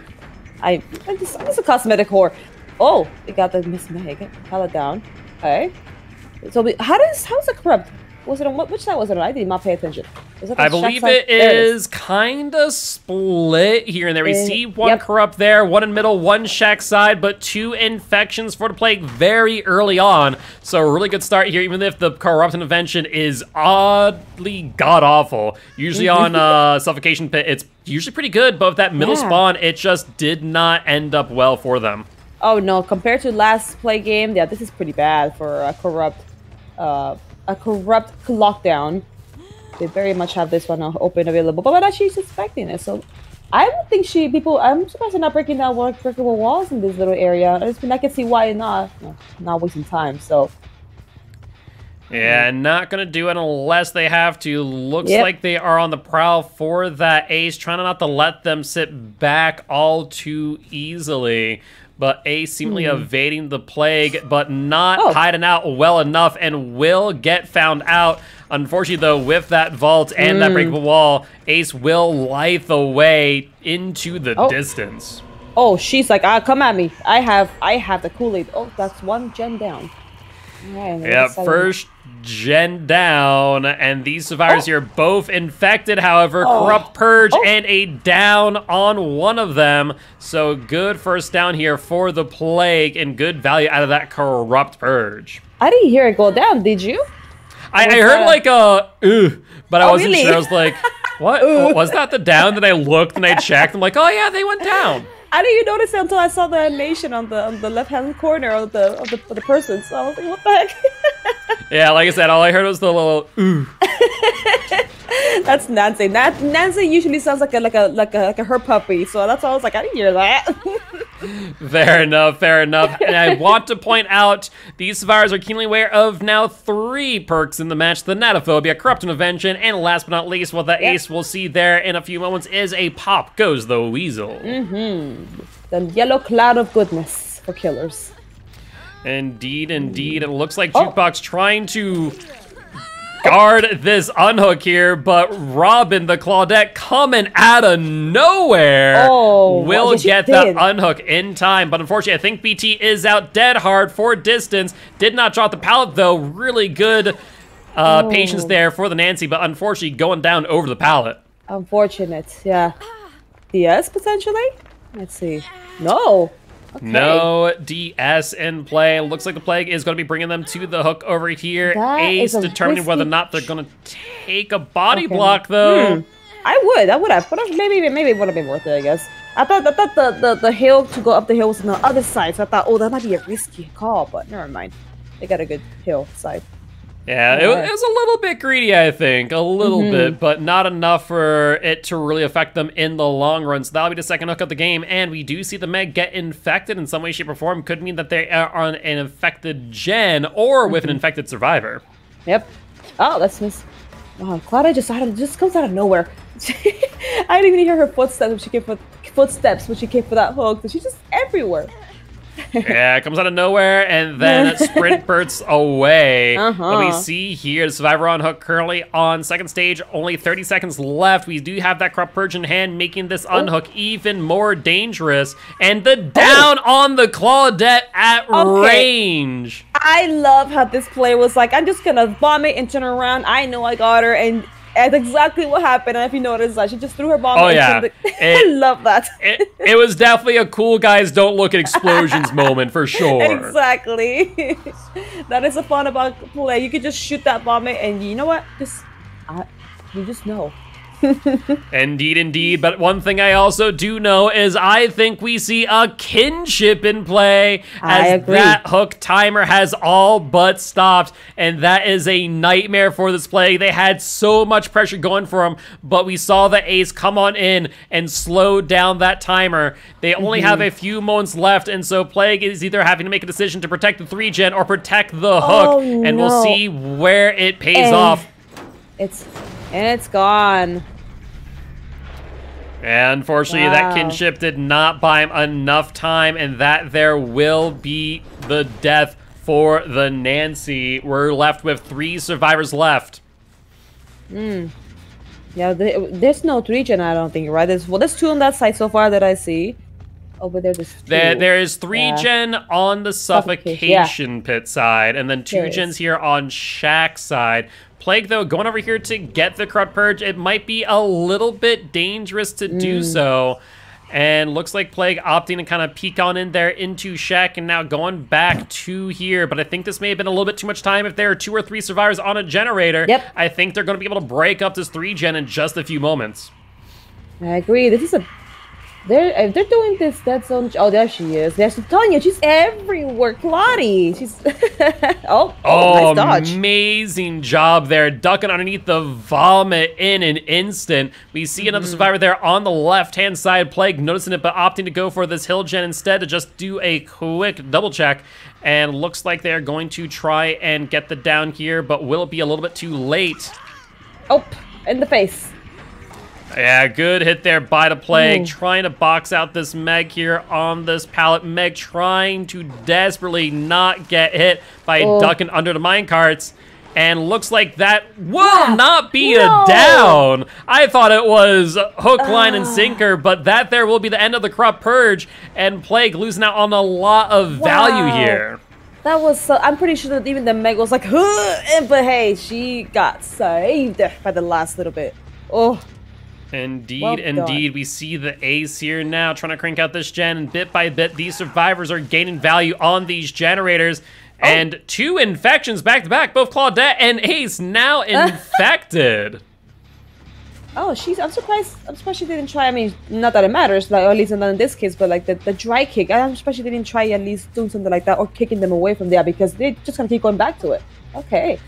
I I'm just, I'm just a cosmetic whore. Oh, we got the Miss Meg. Call it down. Okay. So we, how does how's it corrupt? Was it on which side was it on? I did not pay attention. I believe it is, kind of split here and there. We Uh, see one yep. corrupt there, one in middle, one shack side, but two infections for the plague very early on. So a really good start here, even if the corrupt intervention is oddly god awful. Usually on uh, suffocation pit, it's usually pretty good, but with that middle Yeah. spawn, it just did not end up well for them. Oh no, compared to last play game, yeah, this is pretty bad for a corrupt, uh, a corrupt lockdown. They very much have this one open available, but not she's expecting it. So, I don't think she people. I'm surprised they're not breaking down breakable walls in this little area. I just mean I can see why not. No, not wasting time. So, Yeah, not gonna do it unless they have to. Looks Yep. like they are on the prowl for that ace, trying not to let them sit back all too easily. But Ace seemingly evading the plague, but not Hmm. Oh. hiding out well enough and will get found out. Unfortunately, though, with that vault and Hmm. that breakable wall, Ace will lithe away into the Oh. distance. oh, she's like, ah, come at me. I have, I have the Kool Aid. Oh, that's one gen down. Right, Yeah, first gen down, and these survivors Oh. here both infected, however, Oh. corrupt purge Oh. and a down on one of them. So good first down here for the plague and good value out of that corrupt purge. I didn't hear it go down. Did you? I, I heard that like a ooh, but I Oh, wasn't really? sure. I was like, what was that? The down? that I looked and I checked. I'm like, oh yeah, they went down. I didn't even notice it until I saw the animation on the on the left hand corner of the of the, of the person. So I was like, what the heck? Yeah, like I said, all I heard was the little ooh. that's Nancy. Nat- Nancy usually sounds like a like a like a like a her puppy. So that's why I was like, I didn't hear that. Fair enough, fair enough. And I want to point out these survivors are keenly aware of now three perks in the match Thanatophobia, Corrupt Intervention, and last but not least, what the ace we'll see there in a few moments is a pop goes the weasel. Mm-hmm. The yellow cloud of goodness for killers. Indeed, indeed. It looks like Oh. Jukebox trying to guard this unhook here, but Robin the Claudette coming out of nowhere Oh, will she get that unhook in time. But unfortunately, I think BT is out dead hard for distance. Did not drop the pallet though. Really good uh, Oh. patience there for the Nancy, but unfortunately going down over the pallet. Unfortunate. Yeah. Yes, potentially. Let's see. No. Okay. No DS in play. Looks like the plague is going to be bringing them to the hook over here. That Ace determining whether or not they're going to take a body Okay. block, though. Hmm. I would. I would have. But maybe maybe it would have been worth it. I guess. I thought I thought the, the the hill to go up the hill was on the other side. So I thought, oh, that might be a risky call. But never mind. They got a good hill side. Yeah, it, was- it was a little bit greedy, I think. A little Mm-hmm. bit, but not enough for it to really affect them in the long run. So that'll be the second hook of the game. And we do see the Meg get infected in some way, shape, or form. Could mean that they are on an infected gen or with Mm-hmm. an infected survivor. Yep. Oh, that's Miss. Wow, Claudia just out of, just comes out of nowhere. I didn't even hear her footsteps when she came for footsteps when she came for that hook. So she's just everywhere. Yeah, it comes out of nowhere and then sprint bursts away. But we Uh-huh. see here the survivor on hook currently on second stage. Only 30 seconds left. We do have that corrupt purge in hand, making this Oh. unhook even more dangerous. And the down on the Claudette at Okay. range. I love how this player was like, I'm just gonna vomit and turn around. I know I got her, and That's exactly what happened. And if you notice that, she just threw her bomb. Oh, yeah. the- I love that. It, it was definitely a cool guys don't look at explosions moment for sure. Exactly. that is the fun about play. You could just shoot that bomb and you know what? Just, I, you just know. Indeed, indeed. But one thing I also do know is I think we see a kinship in play as that hook timer has all but stopped. And that is a nightmare for this play. They had so much pressure going for them, but we saw the ace come on in and slow down that timer. They only have Mm-hmm. a few moments left, and so Plague is either having to make a decision to protect the 3 gen or protect the hook. Oh, and we'll see where it pays And- off. It's, and it's gone. And unfortunately, that kinship did not buy him enough time, and that there will be the death for the Nancy. We're left with three survivors left. Hmm. Yeah, there, there's no three gen, I don't think, right? There's well, there's two on that side so far that I see. Over there, there's two. There, there is three Yeah. gen on the Suffocation, yeah. pit side, and then two There gens is. here on Shack side. Plague, though, going over here to get the Corrupt Purge, it might be a little bit dangerous to Mm. do so. And looks like Plague opting to kind of peek on in there into Shack and now going back to here. But I think this may have been a little bit too much time if there are two or three survivors on a generator. Yep. I think they're going to be able to break up this three gen in just a few moments. I agree. This is a. They're if they're doing this dead zone. Oh, there she is. There's Tanya. She's everywhere. Claudie. She's. oh, oh, Oh, nice dodge. amazing job there. Ducking underneath the vomit in an instant. We see another Mm-hmm. survivor there on the left-hand side. Plague noticing it, but opting to go for this hill gen instead to just do a quick double check. And looks like they're going to try and get the down here, but will it be a little bit too late? Oh, in the face. Yeah, good hit there by the Plague. Ooh. Trying to box out this Meg here on this pallet. Meg trying to desperately not get hit by Oh. ducking under the minecarts. And looks like that will not be No. a down. I thought it was hook, line, and ah. sinker, but that there will be the end of the corrupt purge. And Plague losing out on a lot of value here. That was so. I'm pretty sure that even the Meg was like, huh, but hey, she got saved by the last little bit. Oh, Indeed, Well indeed. We see the ace here now trying to crank out this gen, and bit by bit, these survivors are gaining value on these generators. Oh. And two infections back to back, both Claudette and Ace now infected. oh, she's. I'm surprised. I'm surprised she didn't try. I mean, not that it matters, like at least not in this case, but like the, the dry kick. I'm surprised she didn't try at least doing something like that or kicking them away from there because they just gonna keep going back to it. Okay.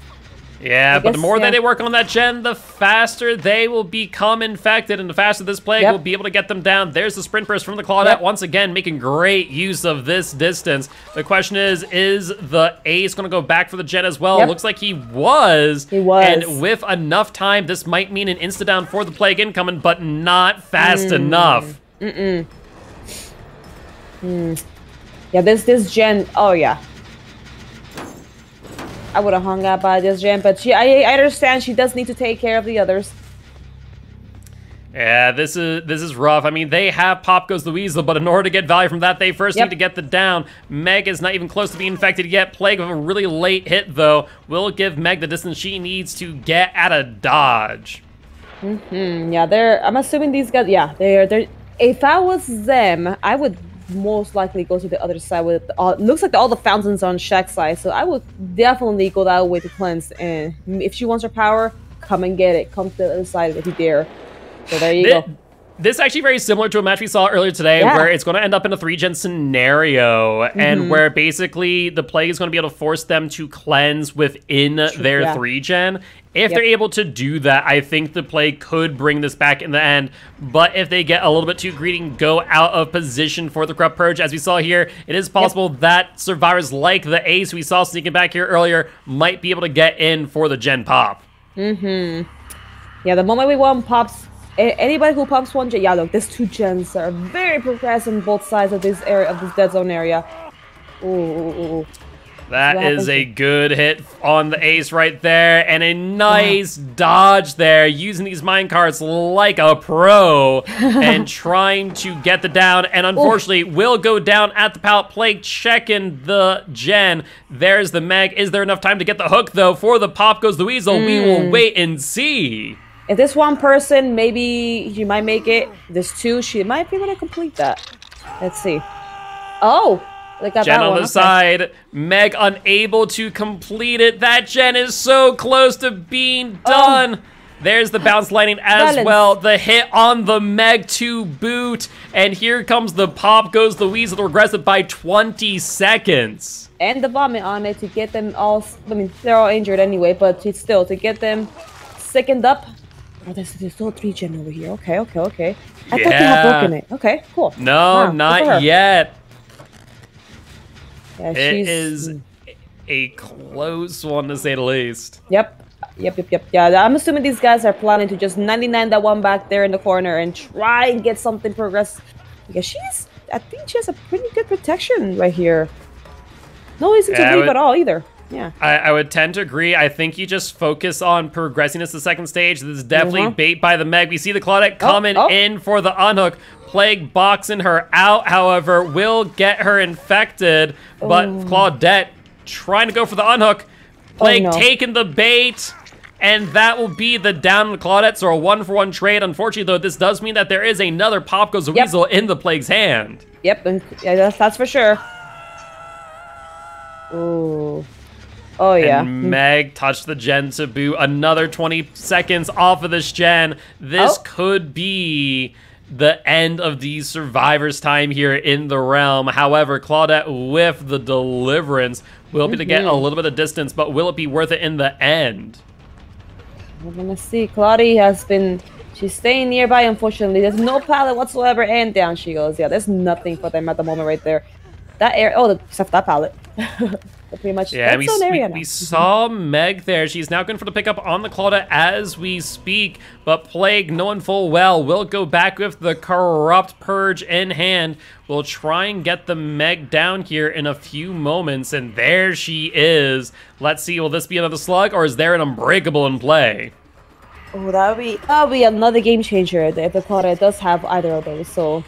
Yeah, but the more yeah. that they work on that gen, the faster they will become infected, and the faster this plague Yep. will be able to get them down. There's the sprint burst from the Claudette, Yep. once again making great use of this distance. The question is, is the ace going to go back for the gen as well? Yep. Looks like he was. He was. And with enough time, this might mean an insta down for the plague incoming, but not fast Hmm. enough. Yeah, this this gen. Oh yeah. I would have hung out by this gen, but she. I, I understand she does need to take care of the others. Yeah, this is this is rough. I mean, they have Pop Goes the Weasel, but in order to get value from that, they first Yep. need to get the down. Meg is not even close to being infected yet. Plague of a really late hit, though, will give Meg the distance she needs to get at a dodge. Mm, yeah, they're. I'm assuming these guys. Yeah, they're. They're. If I was them, I would most likely go to the other side with. All, looks like all the fountains on Shack's side, so I would definitely go that way to cleanse. And if she wants her power, come and get it. Come to the other side if you dare. So there you Thi- go. This is actually very similar to a match we saw earlier today, Yeah. where it's going to end up in a three-gen scenario, Mm-hmm. and where basically the plague is going to be able to force them to cleanse within their yeah. three-gen. If Yep. they're able to do that, I think the play could bring this back in the end. But if they get a little bit too greedy and go out of position for the corrupt purge, as we saw here, it is possible that survivors like the ace we saw sneaking back here earlier might be able to get in for the gen pop. Hmm. Yeah, the moment we one pops, anybody who pumps one gen, yeah, look, these two gens are very progressive on both sides of this area of this dead zone area. Ooh, ooh. That is a good hit on the ace right there, and a nice dodge there, using these minecarts like a pro, and trying to get the down, and unfortunately will go down at the pallet plate, checking the gen. There's the Meg. Is there enough time to get the hook, though? For the pop goes the weasel. We Hmm. will wait and see. If this one person, maybe she might make it. This two, she might be able to complete that. Let's see. Oh, they got gen that on one. the okay. side, Meg unable to complete it. That gen is so close to being oh. done. There's the Balanced Landing as Balance. well. The hit on the Meg to boot. And here comes the pop goes the Weasel to regress it by 20 seconds. And the vomit on it to get them all. I mean, they're all injured anyway, but to still to get them sickened up. Oh, there's, there's still three gen over here. Okay, okay, okay. I thought they had broken it. Okay, cool. No, Wow, good for her. not yet. Yeah, It she's, is a close one to say the least. Yep. Yep, yep, yep. Yeah, I'm assuming these guys are planning to just 99 that one back there in the corner and try and get something progress. Because she's, I think she has a pretty good protection right here. No reason Yeah, to leave would- at all either. Yeah. I, I would tend to agree. I think you just focus on progressing to the second stage. This is definitely Mhm. bait by the Meg. We see the Claudette Oh, coming oh. in for the unhook. Plague boxing her out, however, will get her infected. But Claudette trying to go for the unhook. Plague Oh, no. taking the bait. And that will be the down Claudette. So a one for one trade. Unfortunately, though, this does mean that there is another Pop Goes the Yep. Weasel in the Plague's hand. Yep, and yeah, that's, that's for sure. Ooh. Oh, yeah. And Meg touched the gen to boot. Another 20 seconds off of this gen. This Oh. could be the end of the survivors' time here in the realm. However, Claudette with the deliverance will be to get Mm-hmm. a little bit of distance, but will it be worth it in the end? We're gonna see. Claudie has been. She's staying nearby, unfortunately. There's no pallet whatsoever, and down she goes. Yeah, there's nothing for them at the moment right there. That area. Oh, the, except that pallet. But pretty much. Yeah, we, we, we now. saw Meg there. She's now going for the pickup on the Claudette as we speak. But Plague, knowing full well, will go back with the Corrupt Purge in hand. We'll try and get the Meg down here in a few moments. And there she is. Let's see, will this be another slug or is there an Unbreakable in play? Oh, that would be that would be another game changer if the Claudette does have either of those. So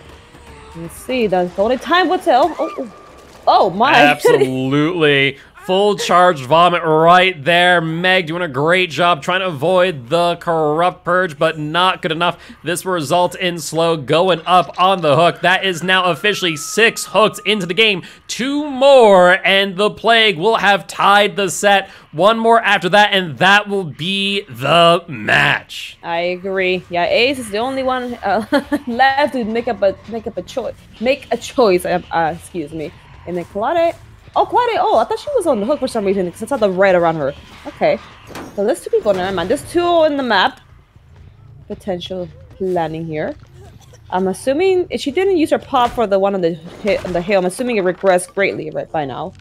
let's see. That's the only time will tell. Oh, oh, oh my! Absolutely. Full charge vomit right there. Meg doing a great job trying to avoid the corrupt purge, but not good enough. This will result in slow going up on the hook. That is now officially six hooks into the game. Two more, and the plague will have tied the set. One more after that, and that will be the match. I agree. Yeah, Ace is the only one uh, left to make up a make up a choice. Make a choice. Uh, uh, excuse me. And then Claudette. Oh, Claudette. Oh, I thought she was on the hook for some reason because I saw the red around her. Okay. So there's two people. Never mind. There's two in the map. Potential planning here. I'm assuming if she didn't use her pop for the one on the hit on the hill. I'm assuming it regressed greatly right by now.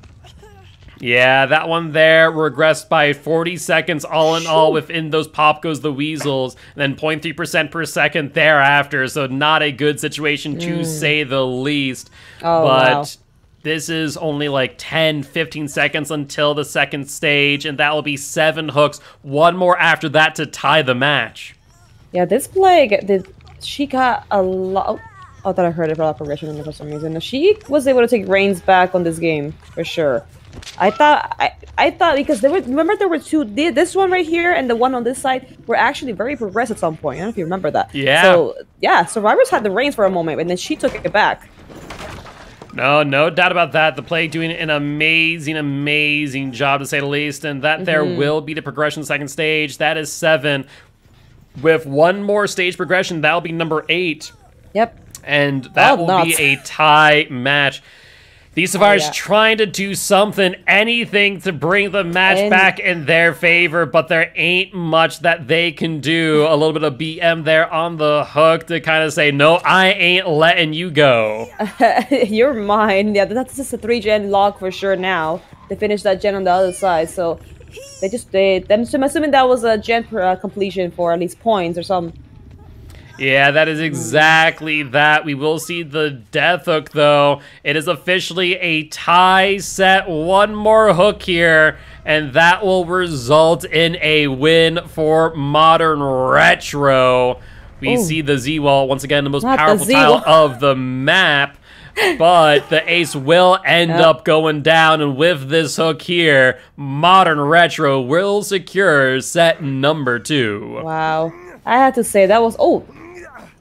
Yeah, that one there regressed by 40 seconds all in all within those pop goes the weasels, then 0.3% per second thereafter, so not a good situation to mm. say the least. Oh, but wow. This is only like 10, 15 seconds until the second stage, and that will be seven hooks, one more after that to tie the match. Yeah, this plague did she got a lot. Oh, I thought I heard it for progression for some reason. She was able to take reins back on this game for sure. I thought I, I thought because there were remember there were two this one right here and the one on this side were actually very progressed at some point. I don't know if you remember that. Yeah. So yeah, survivors had the reins for a moment and then she took it back. No, no doubt about that. The Plague doing an amazing, amazing job to say the least, and that there Mm-hmm. will be the progression second stage. That is seven. With one more stage progression, that'll be number eight, Yep. and that will be a tie match. These survivors yeah. trying to do something, anything to bring the match And- back in their favor, but there ain't much that they can do. A little bit of BM there on the hook to kind of say, no, I ain't letting you go. You're mine. Yeah, that's just a three gen log for sure now. They finished that gen on the other side, so they just they. I'm assuming assuming that was a gen per, uh, completion for at least points or some. Yeah, that is exactly that. We will see the death hook, though. It is officially a tie set. One more hook here, and that will result in a win for Modern Retro. We Ooh. see the Z-Wall, once again, the most Not powerful Z-Wall. tile of the map. But the ace will end Yep. up going down, and with this hook here, Modern Retro will secure set number two. Wow. I had to say that was oh.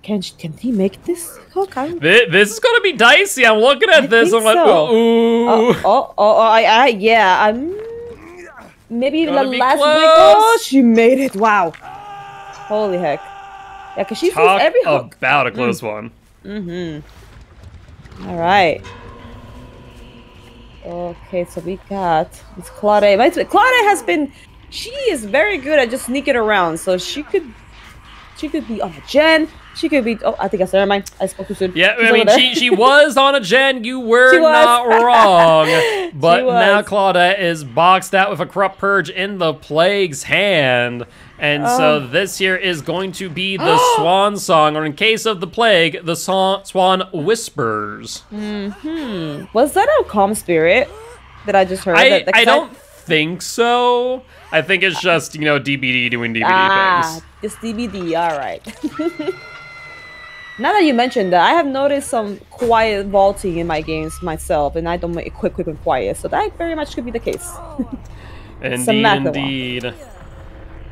Can sh- can he make this hook? I'm, Thi- This is gonna be dicey. I'm looking at I this. I'm like, so. ooh. oh, oh, oh, oh, I, I, yeah, I'm. Maybe the last close. Oh, she made it! Wow. Holy heck. Yeah, cause she Talk every hook. about a close one. Mm-hmm. All right. Okay, so we got it's Claude. But Claude has been. She is very good at just sneaking around, so she could. She could be on a gen. She could be. Oh, I think I said. Never mind. I spoke too soon. Yeah, She's I mean, she, she was on a gen. You were not wrong. But now Claudette is boxed out with a corrupt purge in the plague's hand. And so Oh. this here is going to be the swan song, or in case of the plague, the swan, swan whispers. Hmm. Was that a calm spirit that I just heard? I, that, that I don't think so. I think it's just, you know, DBD doing DBD Ah, things. just DBD. All right. now that you mentioned that, I have noticed some quiet vaulting in my games myself, and I don't make it quick, quick, and quiet. So that very much could be the case. Indeed, indeed.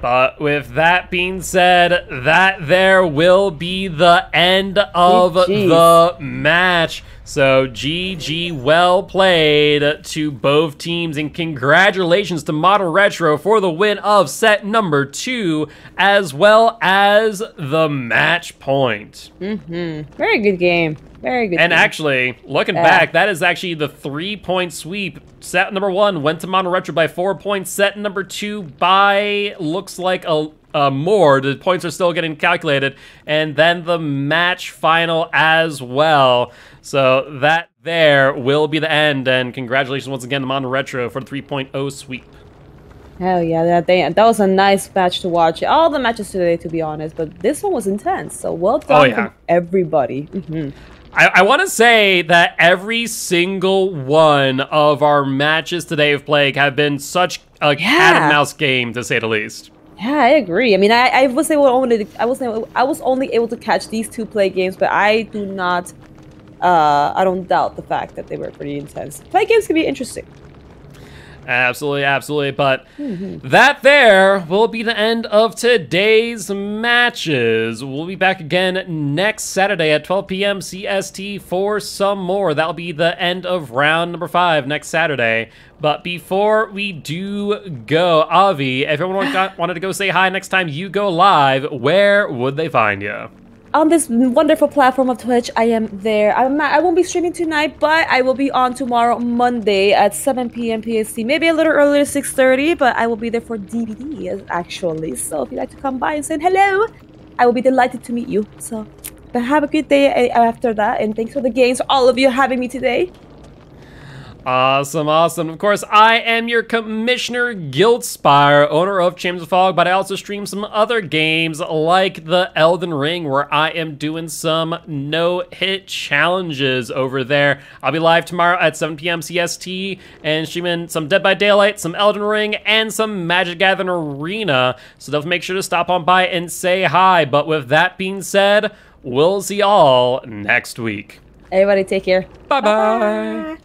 But with that being said, that there will be the end of oh, jeez. the match. So GG, well played to both teams, and congratulations to Modern Retro for the win of set number two, as well as the match point. Mm-hmm. Very good game. Very good. And game. actually, looking Yeah. back, that is actually the three point sweep. Set number one went to Modern Retro by four points. Set number two by looks like a, a more. The points are still getting calculated. And then the match final as well. So that there will be the end. And congratulations once again to Modern Retro for the 3.0 sweep. Hell yeah, that they, that was a nice match to watch. All the matches today, to be honest, but this one was intense. So well done Oh, yeah. everybody. hmm I, I want to say that every single one of our matches today of Plague have been such a cat and mouse game, to say the least. Yeah, I agree. I mean, I, I was able only I was able, I was only able to catch these two play games, but I do not, uh, I don't doubt the fact that they were pretty intense. Play games can be interesting. Absolutely, absolutely. But mm-hmm. that there will be the end of today's matches. We'll be back again next Saturday at 12 p.m. CST for some more. That'll be the end of round number five next Saturday. But before we do go, Avi, if everyone wanted to go say hi next time you go live, where would they find you? On this wonderful platform of Twitch. I am there. I'm not, I won't be streaming tonight, but I will be on tomorrow, Monday at 7 p.m. PST. Maybe a little earlier, 6:30, but I will be there for DBD actually. So if you'd like to come by and say hello, I will be delighted to meet you. So, but have a good day eh, after that, and thanks for the games, all of you having me today. Awesome, awesome. Of course, I am your Commissioner Giltspire, owner of Champions of Fog, but I also stream some other games like the Elden Ring, where I am doing some no-hit challenges over there. I'll be live tomorrow at 7 p.m. CST and streaming some Dead by Daylight, some Elden Ring, and some Magic Gathering Arena. So definitely make sure to stop on by and say hi. But with that being said, we'll see y'all next week. Everybody, take care. Bye-bye.